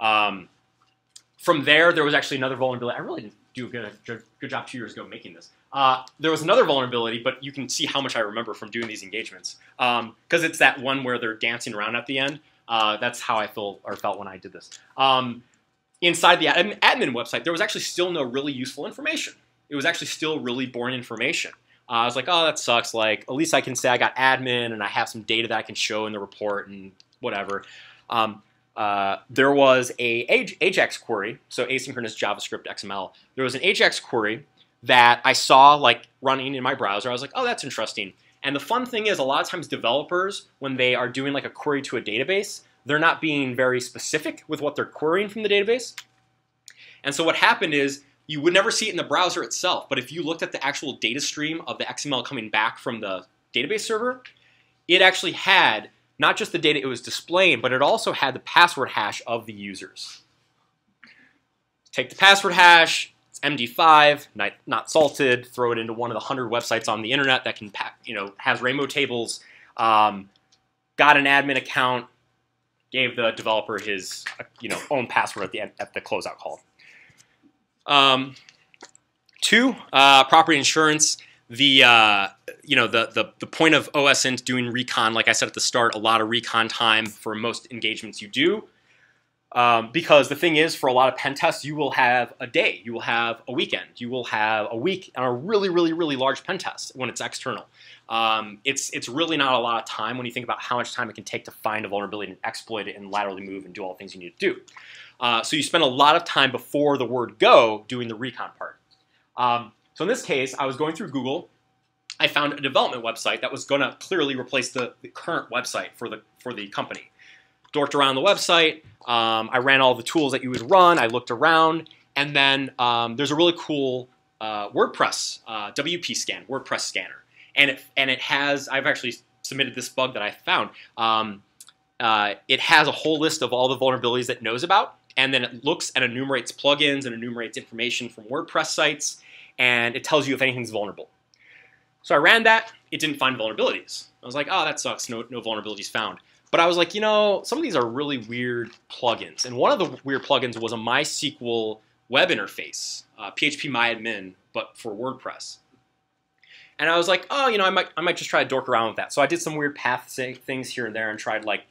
Um, from there, there was actually another vulnerability. I really didn't do a good, good job two years ago making this. Uh, there was another vulnerability, but you can see how much I remember from doing these engagements because um, it's that one where they're dancing around at the end. Uh, that's how I feel or felt when I did this. Um, inside the admin, admin website, there was actually still no really useful information. It was actually still really boring information. Uh, I was like, oh, that sucks. Like, at least I can say I got admin and I have some data that I can show in the report and whatever. Um, uh, there was a AJAX query, so asynchronous JavaScript XML. There was an AJAX query that I saw like running in my browser. I was like, oh, that's interesting. And the fun thing is, a lot of times developers, when they are doing like a query to a database, they're not being very specific with what they're querying from the database. And so what happened is you would never see it in the browser itself, but if you looked at the actual data stream of the XML coming back from the database server, it actually had not just the data it was displaying, but it also had the password hash of the users. Take the password hash, MD5, not, not salted, throw it into one of the 100 websites on the internet that can, pack, you know, has rainbow tables, um, got an admin account, gave the developer his, you know, own password at the, end, at the closeout call. Um, two, uh, property insurance the uh, you know the, the the point of OSINT doing recon, like I said at the start, a lot of recon time for most engagements you do. Um, because the thing is, for a lot of pen tests, you will have a day, you will have a weekend, you will have a week on a really, really, really large pen test when it's external. Um, it's it's really not a lot of time when you think about how much time it can take to find a vulnerability and exploit it and laterally move and do all the things you need to do. Uh, so you spend a lot of time before the word go doing the recon part. Um, so in this case, I was going through Google. I found a development website that was going to clearly replace the, the, current website for the for the company. Dorked around the website. Um, I ran all the tools that you would run. I looked around, and then um, there's a really cool uh, WordPress uh, WP scan, WordPress scanner, and it and it has. I've actually submitted this bug that I found. Um, uh, it has a whole list of all the vulnerabilities that knows about, and then it looks and enumerates plugins and enumerates information from WordPress sites and it tells you if anything's vulnerable. So I ran that, it didn't find vulnerabilities. I was like, oh, that sucks, no, no vulnerabilities found. But I was like, you know, some of these are really weird plugins. And one of the weird plugins was a MySQL web interface, uh, PHP MyAdmin, but for WordPress. And I was like, oh, you know, I might, I might just try to dork around with that. So I did some weird path things here and there and tried like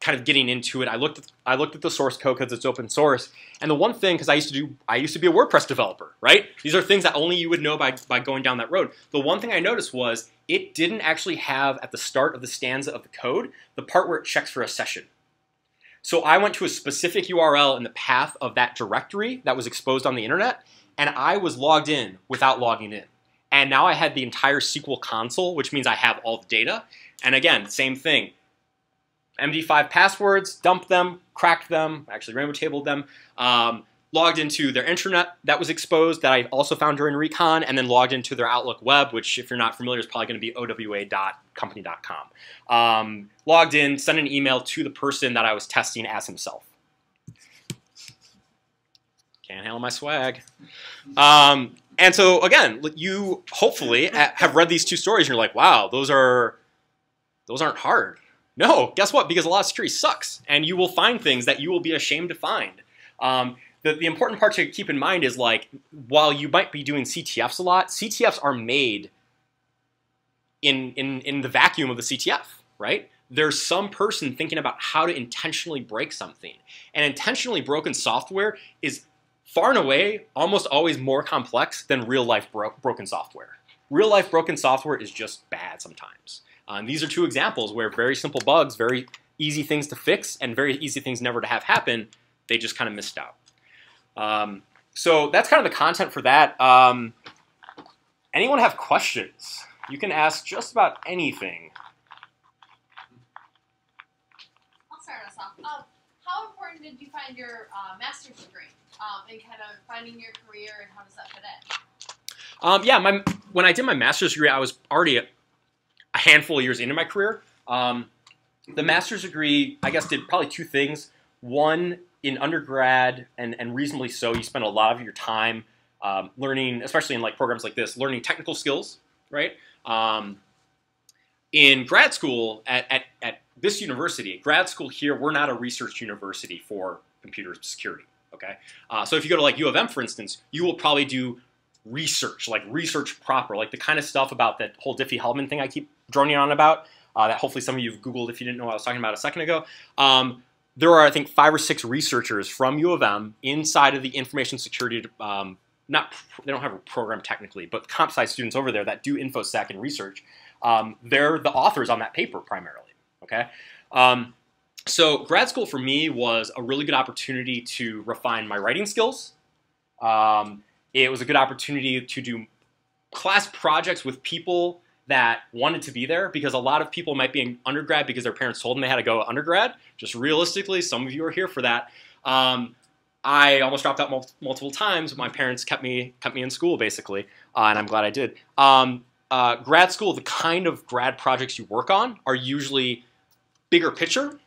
kind of getting into it. I looked at I looked at the source code because it's open source. And the one thing, because I used to do I used to be a WordPress developer, right? These are things that only you would know by by going down that road. The one thing I noticed was it didn't actually have at the start of the stanza of the code the part where it checks for a session. So I went to a specific URL in the path of that directory that was exposed on the internet, and I was logged in without logging in. And now I had the entire SQL console, which means I have all the data. And again, same thing. MD5 passwords, dumped them, cracked them, actually rainbow tabled them, um, logged into their intranet that was exposed that I also found during recon, and then logged into their Outlook web, which if you're not familiar is probably going to be owa.company.com. Um, logged in, sent an email to the person that I was testing as himself. Can't handle my swag. Um, and so again, you hopefully have read these two stories and you're like, wow, those are those aren't hard. No, guess what? Because a lot of security sucks, and you will find things that you will be ashamed to find. Um, the, the important part to keep in mind is like, while you might be doing CTFs a lot, CTFs are made in, in, in the vacuum of the CTF, right? There's some person thinking about how to intentionally break something. And intentionally broken software is far and away almost always more complex than real life bro broken software. Real life broken software is just bad sometimes. Um, these are two examples where very simple bugs, very easy things to fix, and very easy things never to have happen, they just kind of missed out. Um, so that's kind of the content for that. Um, anyone have questions? You can ask just about anything. I'll start us off. Um, how important did you find your uh, master's degree um, in kind of finding your career and how does that fit in? Um, yeah, my, when I did my master's degree, I was already a handful of years into my career. Um, the master's degree, I guess, did probably two things. One, in undergrad, and, and reasonably so, you spend a lot of your time um, learning, especially in like programs like this, learning technical skills, right? Um, in grad school at, at, at this university, grad school here, we're not a research university for computer security. Okay, uh, so if you go to like U of M, for instance, you will probably do research, like research proper, like the kind of stuff about that whole Diffie-Hellman thing I keep droning on about. Uh, that hopefully some of you have Googled if you didn't know what I was talking about a second ago. Um, there are, I think, five or six researchers from U of M inside of the information security. Um, not they don't have a program technically, but comp sci students over there that do infosec and research. Um, they're the authors on that paper primarily. Okay. Um, so grad school for me was a really good opportunity to refine my writing skills. Um, it was a good opportunity to do class projects with people that wanted to be there because a lot of people might be in undergrad because their parents told them they had to go undergrad. Just realistically, some of you are here for that. Um, I almost dropped out mul- multiple times. My parents kept me kept me in school basically, uh, and I'm glad I did. Um, uh, grad school, the kind of grad projects you work on are usually bigger picture.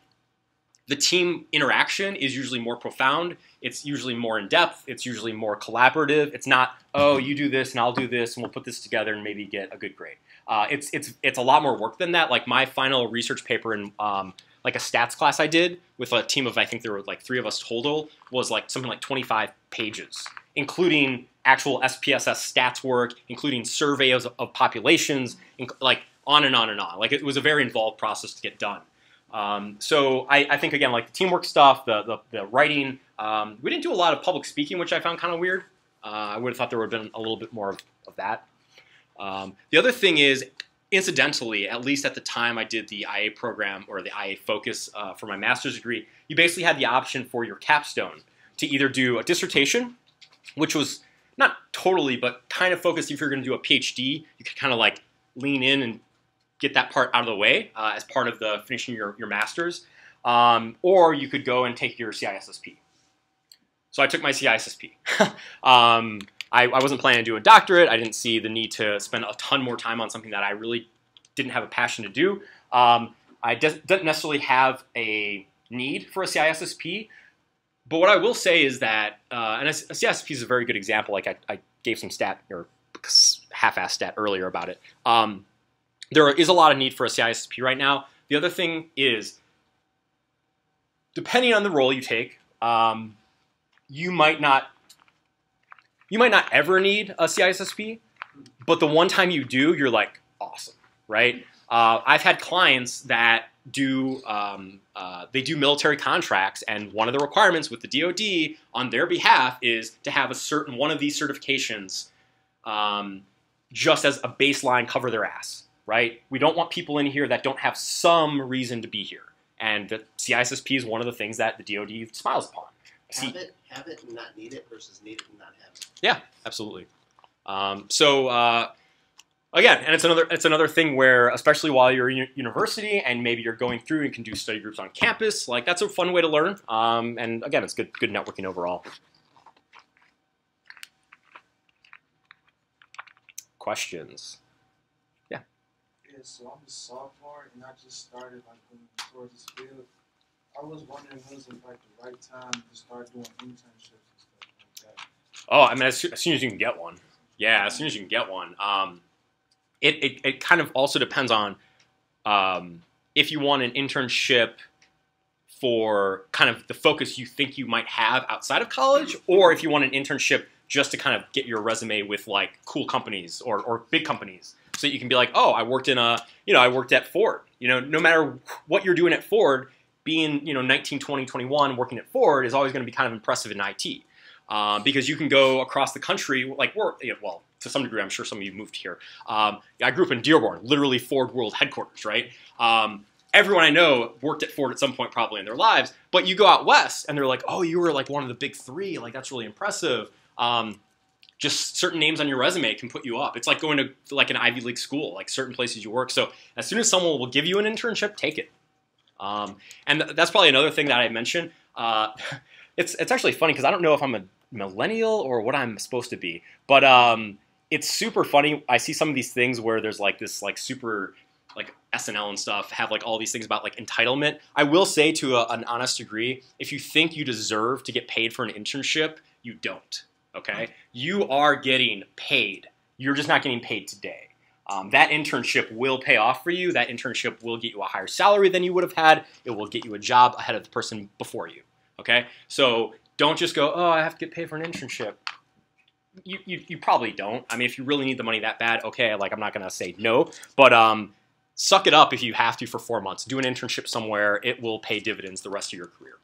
The team interaction is usually more profound. It's usually more in depth. It's usually more collaborative. It's not, oh, you do this and I'll do this and we'll put this together and maybe get a good grade. Uh, it's it's it's a lot more work than that. Like my final research paper in um, like a stats class I did with a team of I think there were like three of us total was like something like 25 pages, including actual SPSS stats work, including surveys of, populations, inc- like on and on and on. Like it was a very involved process to get done. Um, so I, I, think again, like the teamwork stuff, the the, the writing. Um, we didn't do a lot of public speaking, which I found kind of weird. Uh, I would have thought there would have been a little bit more of, of that. Um, the other thing is, incidentally, at least at the time I did the IA program or the IA focus uh, for my master's degree, you basically had the option for your capstone to either do a dissertation, which was not totally, but kind of focused. If you're going to do a PhD, you could kind of like lean in and get that part out of the way uh, as part of the finishing your, your master's. Um, or you could go and take your CISSP. So I took my CISSP. um, I, I, wasn't planning to do a doctorate. I didn't see the need to spend a ton more time on something that I really didn't have a passion to do. Um, I didn't necessarily have a need for a CISSP, but what I will say is that, uh, and a, CISSP is a very good example. Like I, I gave some stat or half-assed stat earlier about it. Um, there is a lot of need for a CISSP right now. The other thing is, depending on the role you take, um, you might not you might not ever need a CISSP, but the one time you do, you're like awesome, right? Uh, I've had clients that do um, uh, they do military contracts, and one of the requirements with the DoD on their behalf is to have a certain one of these certifications, um, just as a baseline, cover their ass right? We don't want people in here that don't have some reason to be here. And the CISSP is one of the things that the DoD smiles upon. Have it, have it, and not need it versus need it and not have it. Yeah, absolutely. Um, so uh, again, and it's another it's another thing where, especially while you're in university and maybe you're going through and can do study groups on campus, like that's a fun way to learn. Um, and again, it's good good networking overall. Questions? Yeah. So I'm a sophomore and I just started like going towards this field. I was wondering was like the right time to start doing internships and stuff like that. Oh, I mean, as, as soon as you can get one. Yeah, as soon as you can get one. Um, it, it, it kind of also depends on um, if you want an internship for kind of the focus you think you might have outside of college, or if you want an internship just to kind of get your resume with like cool companies or, or big companies so you can be like, oh, I worked in a, you know, I worked at Ford. You know, no matter what you're doing at Ford, being, you know, 19, 20, 21, working at Ford is always going to be kind of impressive in IT. Um, because you can go across the country, like work, you know, well, to some degree, I'm sure some of you moved here. Um, I grew up in Dearborn, literally Ford World headquarters, right? Um, everyone I know worked at Ford at some point probably in their lives, but you go out west and they're like, oh, you were like one of the big three, like that's really impressive. Um, just certain names on your resume can put you up. It's like going to like an Ivy League school, like certain places you work. So as soon as someone will give you an internship, take it. Um, and th- that's probably another thing that I mentioned. Uh, it's it's actually funny because I don't know if I'm a millennial or what I'm supposed to be, but um, it's super funny. I see some of these things where there's like this like super like SNL and stuff have like all these things about like entitlement. I will say to a, an honest degree, if you think you deserve to get paid for an internship, you don't. Okay, you are getting paid. You're just not getting paid today. Um, that internship will pay off for you. That internship will get you a higher salary than you would have had. It will get you a job ahead of the person before you. Okay, so don't just go, oh, I have to get paid for an internship. You, you, you probably don't. I mean, if you really need the money that bad, okay, like I'm not gonna say no, but um, suck it up if you have to for four months. Do an internship somewhere. It will pay dividends the rest of your career.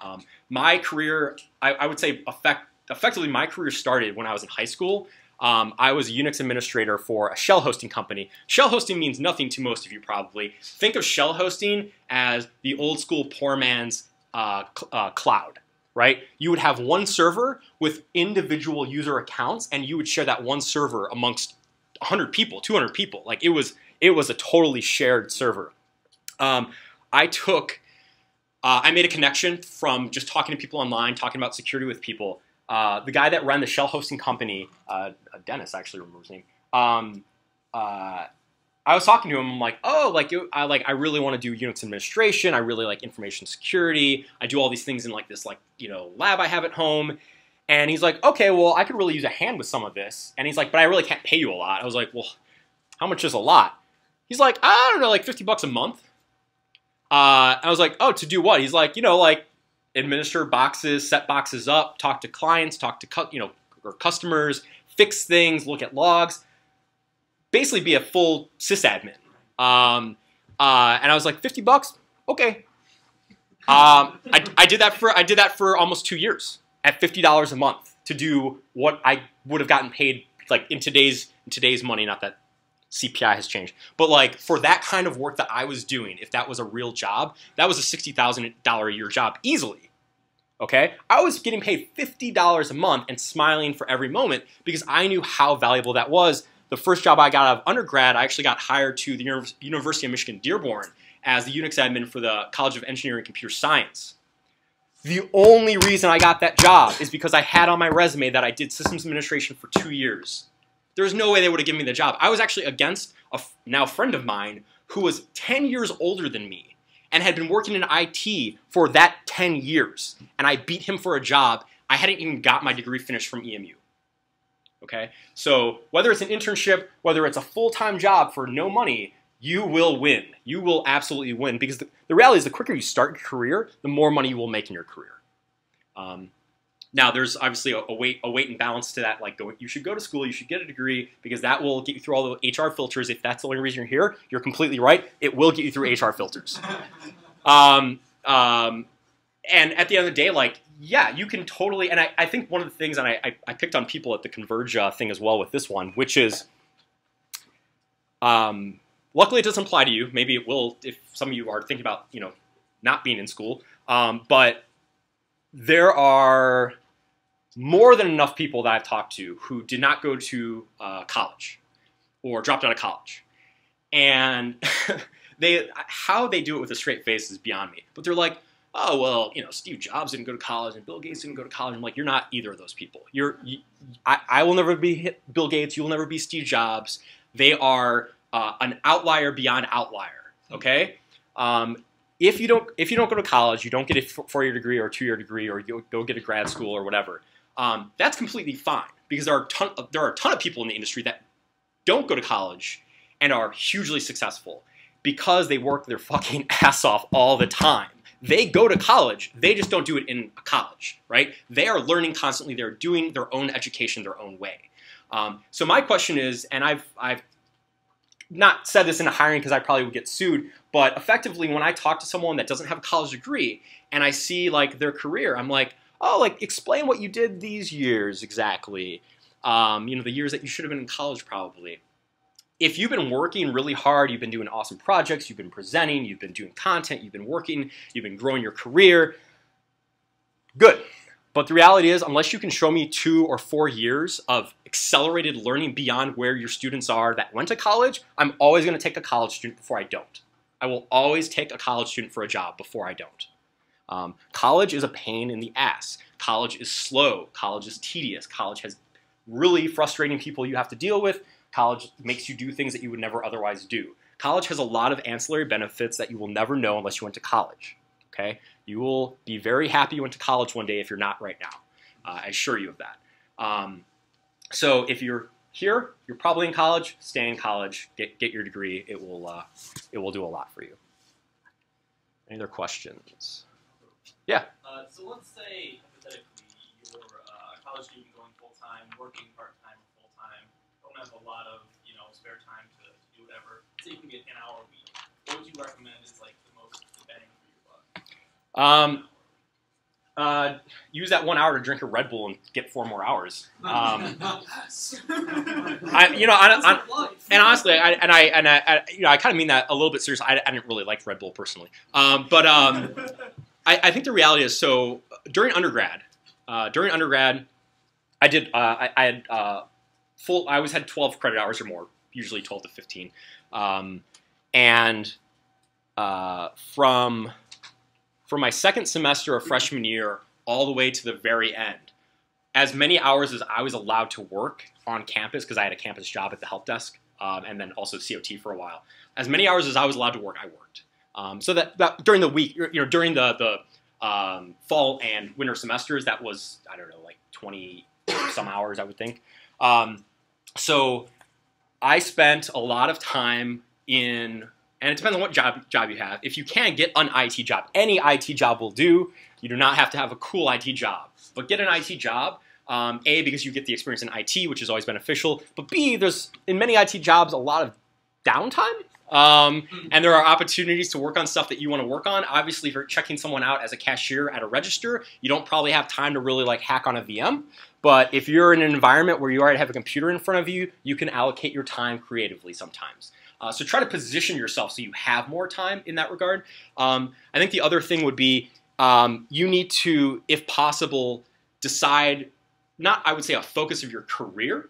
Um, my career, I, I would say, effect, effectively, my career started when I was in high school. Um, I was a Unix administrator for a shell hosting company. Shell hosting means nothing to most of you probably. Think of shell hosting as the old school poor man's uh, cl- uh, cloud, right? You would have one server with individual user accounts, and you would share that one server amongst 100 people, 200 people. Like it was, it was a totally shared server. Um, I took, uh, I made a connection from just talking to people online, talking about security with people. Uh, the guy that ran the shell hosting company, uh, Dennis, I actually remember his name. Um, uh, I was talking to him. I'm like, oh, like I like I really want to do Unix administration. I really like information security. I do all these things in like this like you know lab I have at home. And he's like, okay, well, I could really use a hand with some of this. And he's like, but I really can't pay you a lot. I was like, well, how much is a lot? He's like, I don't know, like 50 bucks a month. Uh, I was like, oh, to do what? He's like, you know, like administer boxes, set boxes up, talk to clients, talk to you know or customers, fix things, look at logs, basically be a full sysadmin. Um, uh, and I was like, 50 bucks, okay. Um, I, I did that for I did that for almost two years at fifty dollars a month to do what I would have gotten paid like in today's in today's money. Not that CPI has changed, but like for that kind of work that I was doing, if that was a real job, that was a sixty thousand dollar a year job easily. Okay, I was getting paid fifty dollars a month and smiling for every moment because I knew how valuable that was. The first job I got out of undergrad, I actually got hired to the University of Michigan Dearborn as the Unix admin for the College of Engineering and Computer Science. The only reason I got that job is because I had on my resume that I did systems administration for two years. There's no way they would have given me the job. I was actually against a now friend of mine who was 10 years older than me and had been working in IT for that 10 years. And I beat him for a job. I hadn't even got my degree finished from EMU. Okay? So whether it's an internship, whether it's a full time job for no money, you will win. You will absolutely win because the, the reality is the quicker you start your career, the more money you will make in your career. Um, now, there's obviously a, a weight a weight and balance to that. Like, go, you should go to school, you should get a degree because that will get you through all the HR filters. If that's the only reason you're here, you're completely right. It will get you through HR filters. Um, um, and at the end of the day, like, yeah, you can totally. And I, I think one of the things, and I, I, I picked on people at the Converge uh, thing as well with this one, which is, um, luckily it doesn't apply to you. Maybe it will if some of you are thinking about, you know, not being in school. Um, but there are more than enough people that I've talked to who did not go to uh, college or dropped out of college, and they how they do it with a straight face is beyond me. But they're like, oh well, you know, Steve Jobs didn't go to college and Bill Gates didn't go to college. I'm like, you're not either of those people. You're, you, I, I will never be Bill Gates. You will never be Steve Jobs. They are uh, an outlier beyond outlier. Okay. Um, if you don't if you don't go to college, you don't get a four year degree or a two year degree, or you go get a grad school or whatever. Um, that's completely fine because there are a ton of, there are a ton of people in the industry that don't go to college and are hugely successful because they work their fucking ass off all the time. They go to college, they just don't do it in a college, right? They are learning constantly. They're doing their own education their own way. Um, so my question is, and I've I've not said this in a hiring because I probably would get sued, but effectively when I talk to someone that doesn't have a college degree and I see like their career, I'm like, oh, like explain what you did these years exactly. Um, you know, the years that you should have been in college probably. If you've been working really hard, you've been doing awesome projects, you've been presenting, you've been doing content, you've been working, you've been growing your career, good. But the reality is, unless you can show me two or four years of accelerated learning beyond where your students are that went to college, I'm always going to take a college student before I don't. I will always take a college student for a job before I don't. Um, college is a pain in the ass. College is slow. College is tedious. College has really frustrating people you have to deal with. College makes you do things that you would never otherwise do. College has a lot of ancillary benefits that you will never know unless you went to college. Okay, you will be very happy you went to college one day if you're not right now. Uh, I assure you of that. Um, so if you're here, you're probably in college. Stay in college. Get get your degree. It will uh, it will do a lot for you. Any other questions? Uh, so let's say hypothetically you're uh, a college student going full time, working part time full time, don't have a lot of you know spare time to, to do whatever. Say you can get an hour a week. What would you recommend is like the most the bang for your buck? Um, uh, use that one hour to drink a Red Bull and get four more hours. Um, I, you know, I, I, and honestly, I, and I and I, you know, I kind of mean that a little bit seriously. I, didn't really like Red Bull personally, um, but um, I, think the reality is so during undergrad, uh, during undergrad, I did uh, I, I had uh, full. I always had twelve credit hours or more, usually twelve to fifteen, um, and uh, from from my second semester of freshman year all the way to the very end, as many hours as I was allowed to work on campus because I had a campus job at the help desk um, and then also COT for a while. As many hours as I was allowed to work, I worked. Um, so that, that during the week, you know, during the the um, fall and winter semesters, that was I don't know, like twenty some hours, I would think. Um, so I spent a lot of time in, and it depends on what job job you have. If you can get an IT job, any IT job will do. You do not have to have a cool IT job, but get an IT job. Um, a because you get the experience in IT, which is always beneficial. But B, there's in many IT jobs a lot of downtime. Um, and there are opportunities to work on stuff that you want to work on. Obviously, if you're checking someone out as a cashier at a register, you don't probably have time to really like hack on a VM. But if you're in an environment where you already have a computer in front of you, you can allocate your time creatively sometimes. Uh, so try to position yourself so you have more time in that regard. Um, I think the other thing would be um, you need to, if possible, decide not I would say a focus of your career,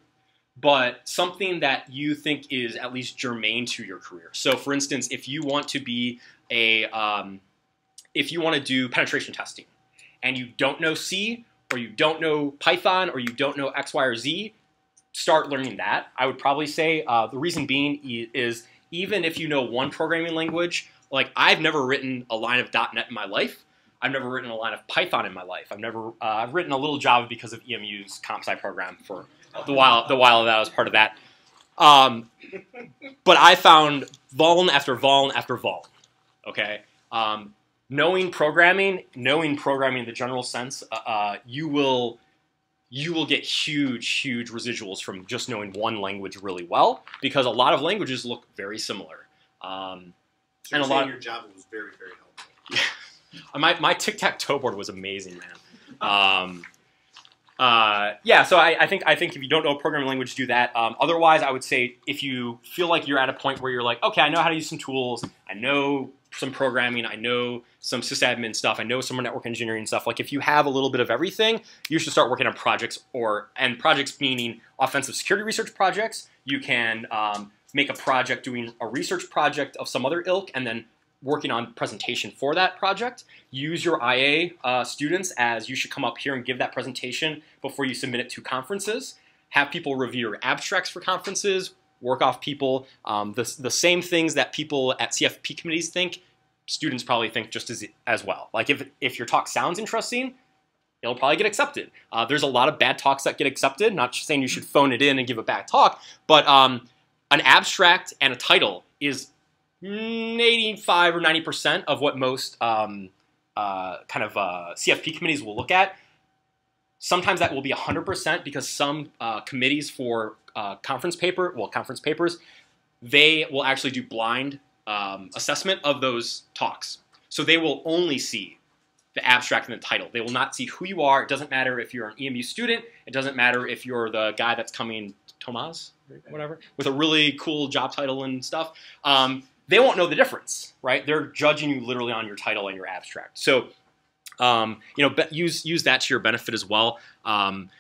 but something that you think is at least germane to your career. So, for instance, if you want to be a, um, if you want to do penetration testing, and you don't know C, or you don't know Python, or you don't know X, Y, or Z, start learning that. I would probably say uh, the reason being is even if you know one programming language, like I've never written a line of .NET in my life. I've never written a line of Python in my life. I've never uh, I've written a little Java because of EMU's comp sci program for the while the while that I was part of that. Um, but I found Vuln after Vuln after Vuln. Okay, um, knowing programming, knowing programming in the general sense, uh, uh, you will you will get huge, huge residuals from just knowing one language really well because a lot of languages look very similar. Um, So And a lot- saying your job was very, very helpful. Yeah. my my tic tac toe board was amazing, man. Um, uh, yeah, so I, I think I think if you don't know a programming language, do that. Um, otherwise, I would say if you feel like you're at a point where you're like, okay, I know how to use some tools, I know some programming, I know some sysadmin stuff, I know some network engineering stuff. Like if you have a little bit of everything, you should start working on projects or and projects meaning offensive security research projects. You can um, make a project doing a research project of some other ilk, and then working on presentation for that project. Use your IA uh, students as you should come up here and give that presentation before you submit it to conferences. Have people review your abstracts for conferences. Work off people. Um, the, the same things that people at CFP committees think, students probably think just as, as well. Like if, if your talk sounds interesting, it'll probably get accepted. Uh, there's a lot of bad talks that get accepted. Not saying you should phone it in and give a bad talk, but um, an abstract and a title is mm, 85 or 90 percent of what most um, uh, kind of uh, CFP committees will look at. Sometimes that will be 100 percent because some uh, committees for uh, conference paper, well, conference papers, they will actually do blind um, assessment of those talks. So they will only see the abstract and the title. They will not see who you are. It doesn't matter if you're an EMU student. It doesn't matter if you're the guy that's coming, Tomas, whatever, with a really cool job title and stuff. Um, they won't know the difference, right? They're judging you literally on your title and your abstract. So, um, you know, be- use use that to your benefit as well. Um,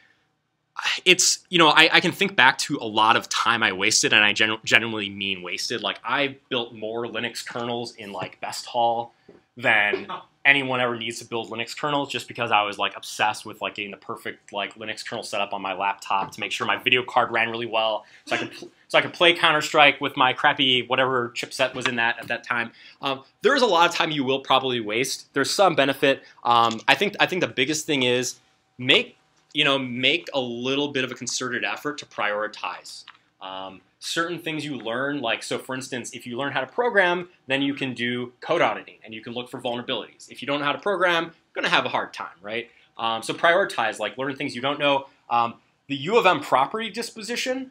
it's you know I, I can think back to a lot of time I wasted, and I gen- genuinely mean wasted. Like I built more Linux kernels in like Best Hall than anyone ever needs to build Linux kernels, just because I was like obsessed with like getting the perfect like Linux kernel set up on my laptop to make sure my video card ran really well, so I could pl- so I could play Counter Strike with my crappy whatever chipset was in that at that time. Um, there is a lot of time you will probably waste. There's some benefit. Um, I think I think the biggest thing is make you know make a little bit of a concerted effort to prioritize. Um, certain things you learn, like so for instance, if you learn how to program, then you can do code auditing and you can look for vulnerabilities. If you don't know how to program, you're gonna have a hard time, right? Um, so prioritize, like learn things you don't know. Um, the U of M property disposition.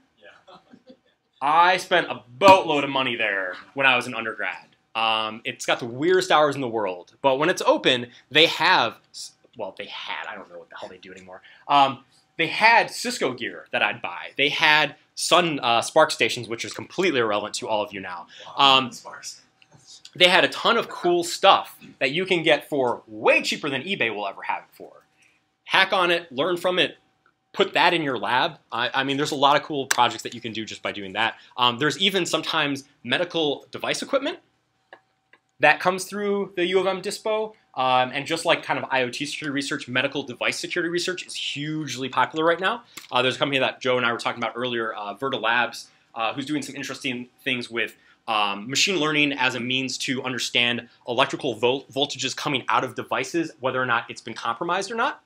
I spent a boatload of money there when I was an undergrad. Um, it's got the weirdest hours in the world, but when it's open, they have well, they had I don't know what the hell they do anymore. Um, they had Cisco gear that I'd buy. They had Sun uh, SPARC stations, which is completely irrelevant to all of you now. Um, They had a ton of cool stuff that you can get for way cheaper than eBay will ever have it for. Hack on it, learn from it, put that in your lab. I, I mean, there's a lot of cool projects that you can do just by doing that. Um, there's even sometimes medical device equipment that comes through the U of M Dispo. Um, and just like kind of IoT security research, medical device security research is hugely popular right now. Uh, there's a company that Joe and I were talking about earlier, uh, Virta Labs, uh, who's doing some interesting things with um, machine learning as a means to understand electrical vol- voltages coming out of devices, whether or not it's been compromised or not.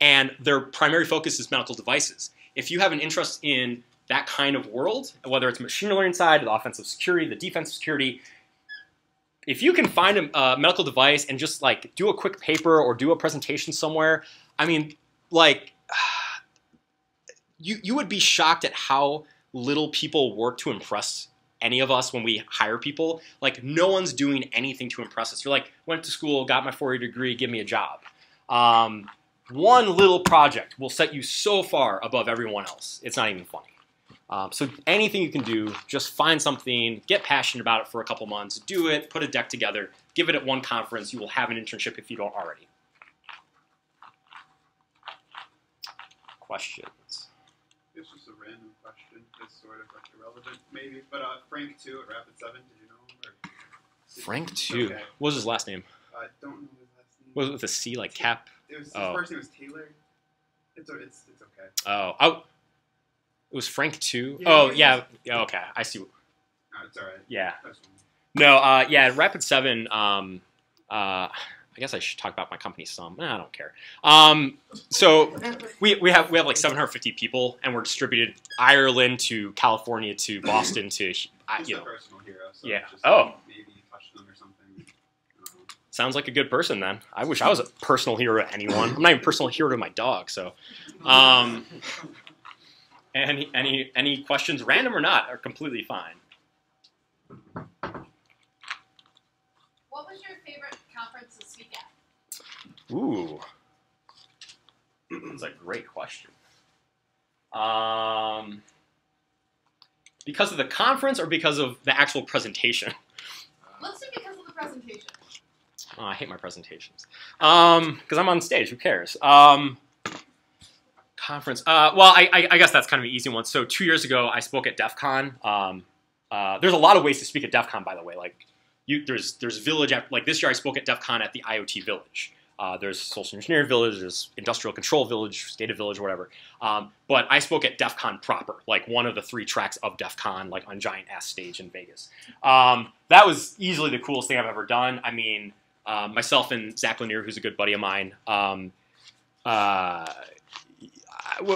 And their primary focus is medical devices. If you have an interest in that kind of world, whether it's machine learning side, the offensive security, the defensive security, if you can find a, a medical device and just like do a quick paper or do a presentation somewhere, I mean, like you you would be shocked at how little people work to impress any of us when we hire people. Like no one's doing anything to impress us. You're like, went to school, got my four-year degree, give me a job. Um, one little project will set you so far above everyone else. It's not even funny. Um, so anything you can do, just find something, get passionate about it for a couple months, do it, put a deck together, give it at one conference. You will have an internship if you don't already. Questions? It's just a random question. It's sort of like irrelevant, maybe. But uh, Frank two at Rapid7. Did you know him? Frank two. Okay. What was his last name? I don't know his last name. Was it with a C like Cap? It was his Oh. first name was Taylor. It's it's it's okay. Oh, oh, it was Frank too. Yeah, Oh yeah. yeah. Okay, I see. No, it's all right. Yeah, no, uh, yeah. Rapid7. Um, uh, I guess I should talk about my company some. Nah, I don't care. Um, so we, we have we have like 750 people, and we're distributed Ireland to California to Boston to I, you know. hero. So Yeah. Oh. Maybe you touched him or something. I don't know. Sounds like a good person then. I wish I was a personal hero to anyone. I'm not even a personal hero to my dog. So, um, any any any questions, random or not, are completely fine. What was your favorite conference to speak at? Ooh, that's a great question. Um, because of the conference or because of the actual presentation? Let's do because of the presentation. Oh, I hate my presentations. Um, because I'm on stage. Who cares? Um, conference. Uh, well, I, I, guess that's kind of an easy one. So two years ago, I spoke at DEF CON. Um, uh, there's a lot of ways to speak at DEF CON, by the way. Like, you, there's there's village. Like this year, I spoke at DEF CON at the IoT Village. Uh, there's social engineering village, there's industrial control village, data village, whatever. Um, but I spoke at DEF CON proper, like one of the three tracks of DEF CON, like on Giant Ass stage in Vegas. Um, that was easily the coolest thing I've ever done. I mean, uh, myself and Zach Lanier, who's a good buddy of mine, um, uh,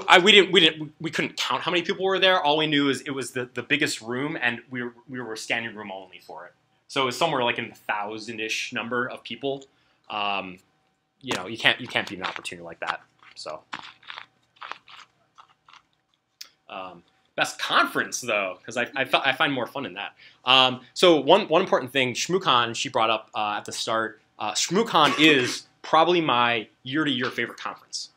I, we didn't we didn't we couldn't count how many people were there. All we knew is it was the, the biggest room, and we were, we were standing room only for it. So it was somewhere like in the thousand ish number of people. Um, you know, you can't you can't beat an opportunity like that. So. Um, best conference though, because I, I, I find more fun in that. Um, so one one important thing, ShmooCon, she brought up uh, at the start. Uh, ShmooCon is probably my year to year favorite conference.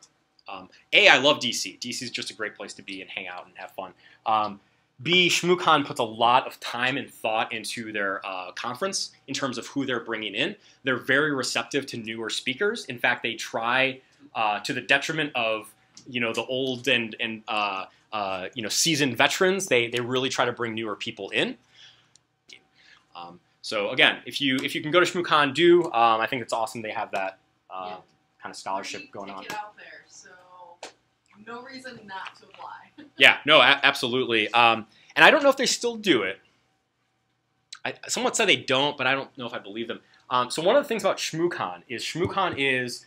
Um, a, I love DC. DC is just a great place to be and hang out and have fun. Um, B, ShmooCon puts a lot of time and thought into their uh, conference in terms of who they're bringing in. They're very receptive to newer speakers. In fact, they try, uh, to the detriment of you know the old and and uh, uh, you know seasoned veterans, they they really try to bring newer people in. Um, so again, if you if you can go to ShmooCon, do um, I think it's awesome they have that uh, Yeah. kind of scholarship going on. there, so no reason not to apply. Yeah, no, a- absolutely. Um, and I don't know if they still do it. I, someone said they don't, but I don't know if I believe them. Um, so one of the things about ShmooCon is ShmooCon is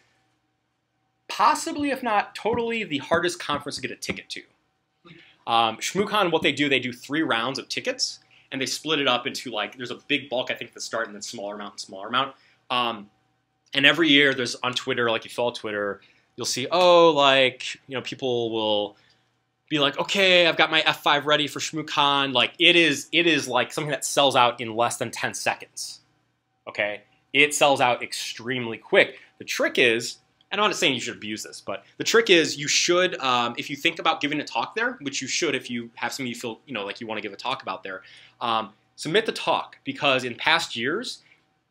possibly, if not totally, the hardest conference to get a ticket to. Um, ShmooCon, what they do, they do three rounds of tickets, and they split it up into like there's a big bulk I think at the start, and then smaller amount and smaller amount. Um, and every year there's on Twitter, like you follow Twitter, you'll see oh like you know people will be like okay I've got my F5 ready for ShmooCon. Like it is it is like something that sells out in less than 10 seconds. Okay, it sells out extremely quick. The trick is I'm not saying you should abuse this, but the trick is you should, um, if you think about giving a talk there, which you should if you have something you feel, you know, like you want to give a talk about there, um, submit the talk because in past years,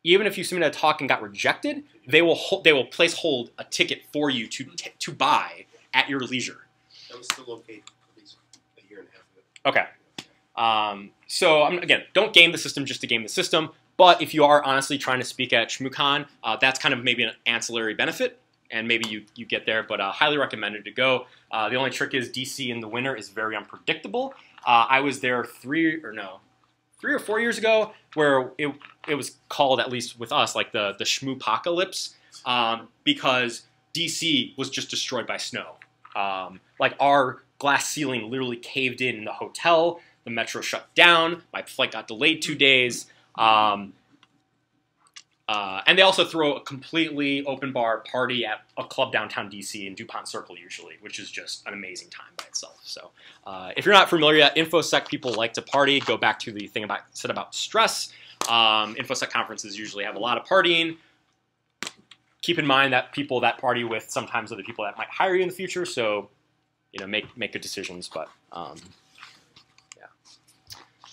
even if you submit a talk and got rejected, they will hold, they will place hold a ticket for you to t- to buy at your leisure. That was still okay at least a year and a half ago. Okay. Um, so um, again, don't game the system just to game the system. But if you are honestly trying to speak at ShmooCon, uh, that's kind of maybe an ancillary benefit and maybe you, you get there, but uh, highly recommended to go. Uh, the only trick is DC in the winter is very unpredictable. Uh, I was there three or no, three or four years ago, where it, it was called at least with us like the the Shmoopocalypse, um, because DC was just destroyed by snow. Um, like our glass ceiling literally caved in in the hotel. The metro shut down. My flight got delayed two days. Um, uh, and they also throw a completely open bar party at a club downtown DC in DuPont Circle usually, which is just an amazing time by itself. So uh, if you're not familiar yet, InfoSec people like to party. Go back to the thing about said about stress. Um, InfoSec conferences usually have a lot of partying. Keep in mind that people that party with sometimes are the people that might hire you in the future. So you know make make good decisions. But um, yeah.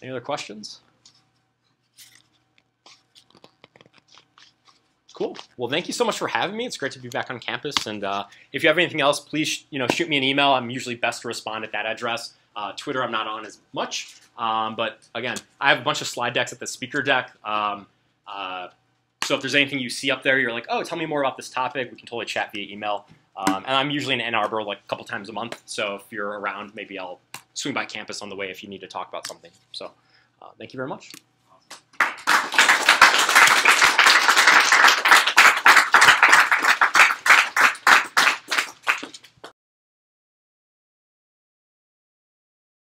Any other questions? Cool. Well, thank you so much for having me. It's great to be back on campus. And uh, if you have anything else, please you know shoot me an email. I'm usually best to respond at that address. Uh, Twitter, I'm not on as much. Um, but again, I have a bunch of slide decks at the speaker deck. Um, uh, so if there's anything you see up there, you're like, oh, tell me more about this topic. We can totally chat via email. Um, and I'm usually in Ann Arbor like a couple times a month. So if you're around, maybe I'll swing by campus on the way if you need to talk about something. So uh, thank you very much.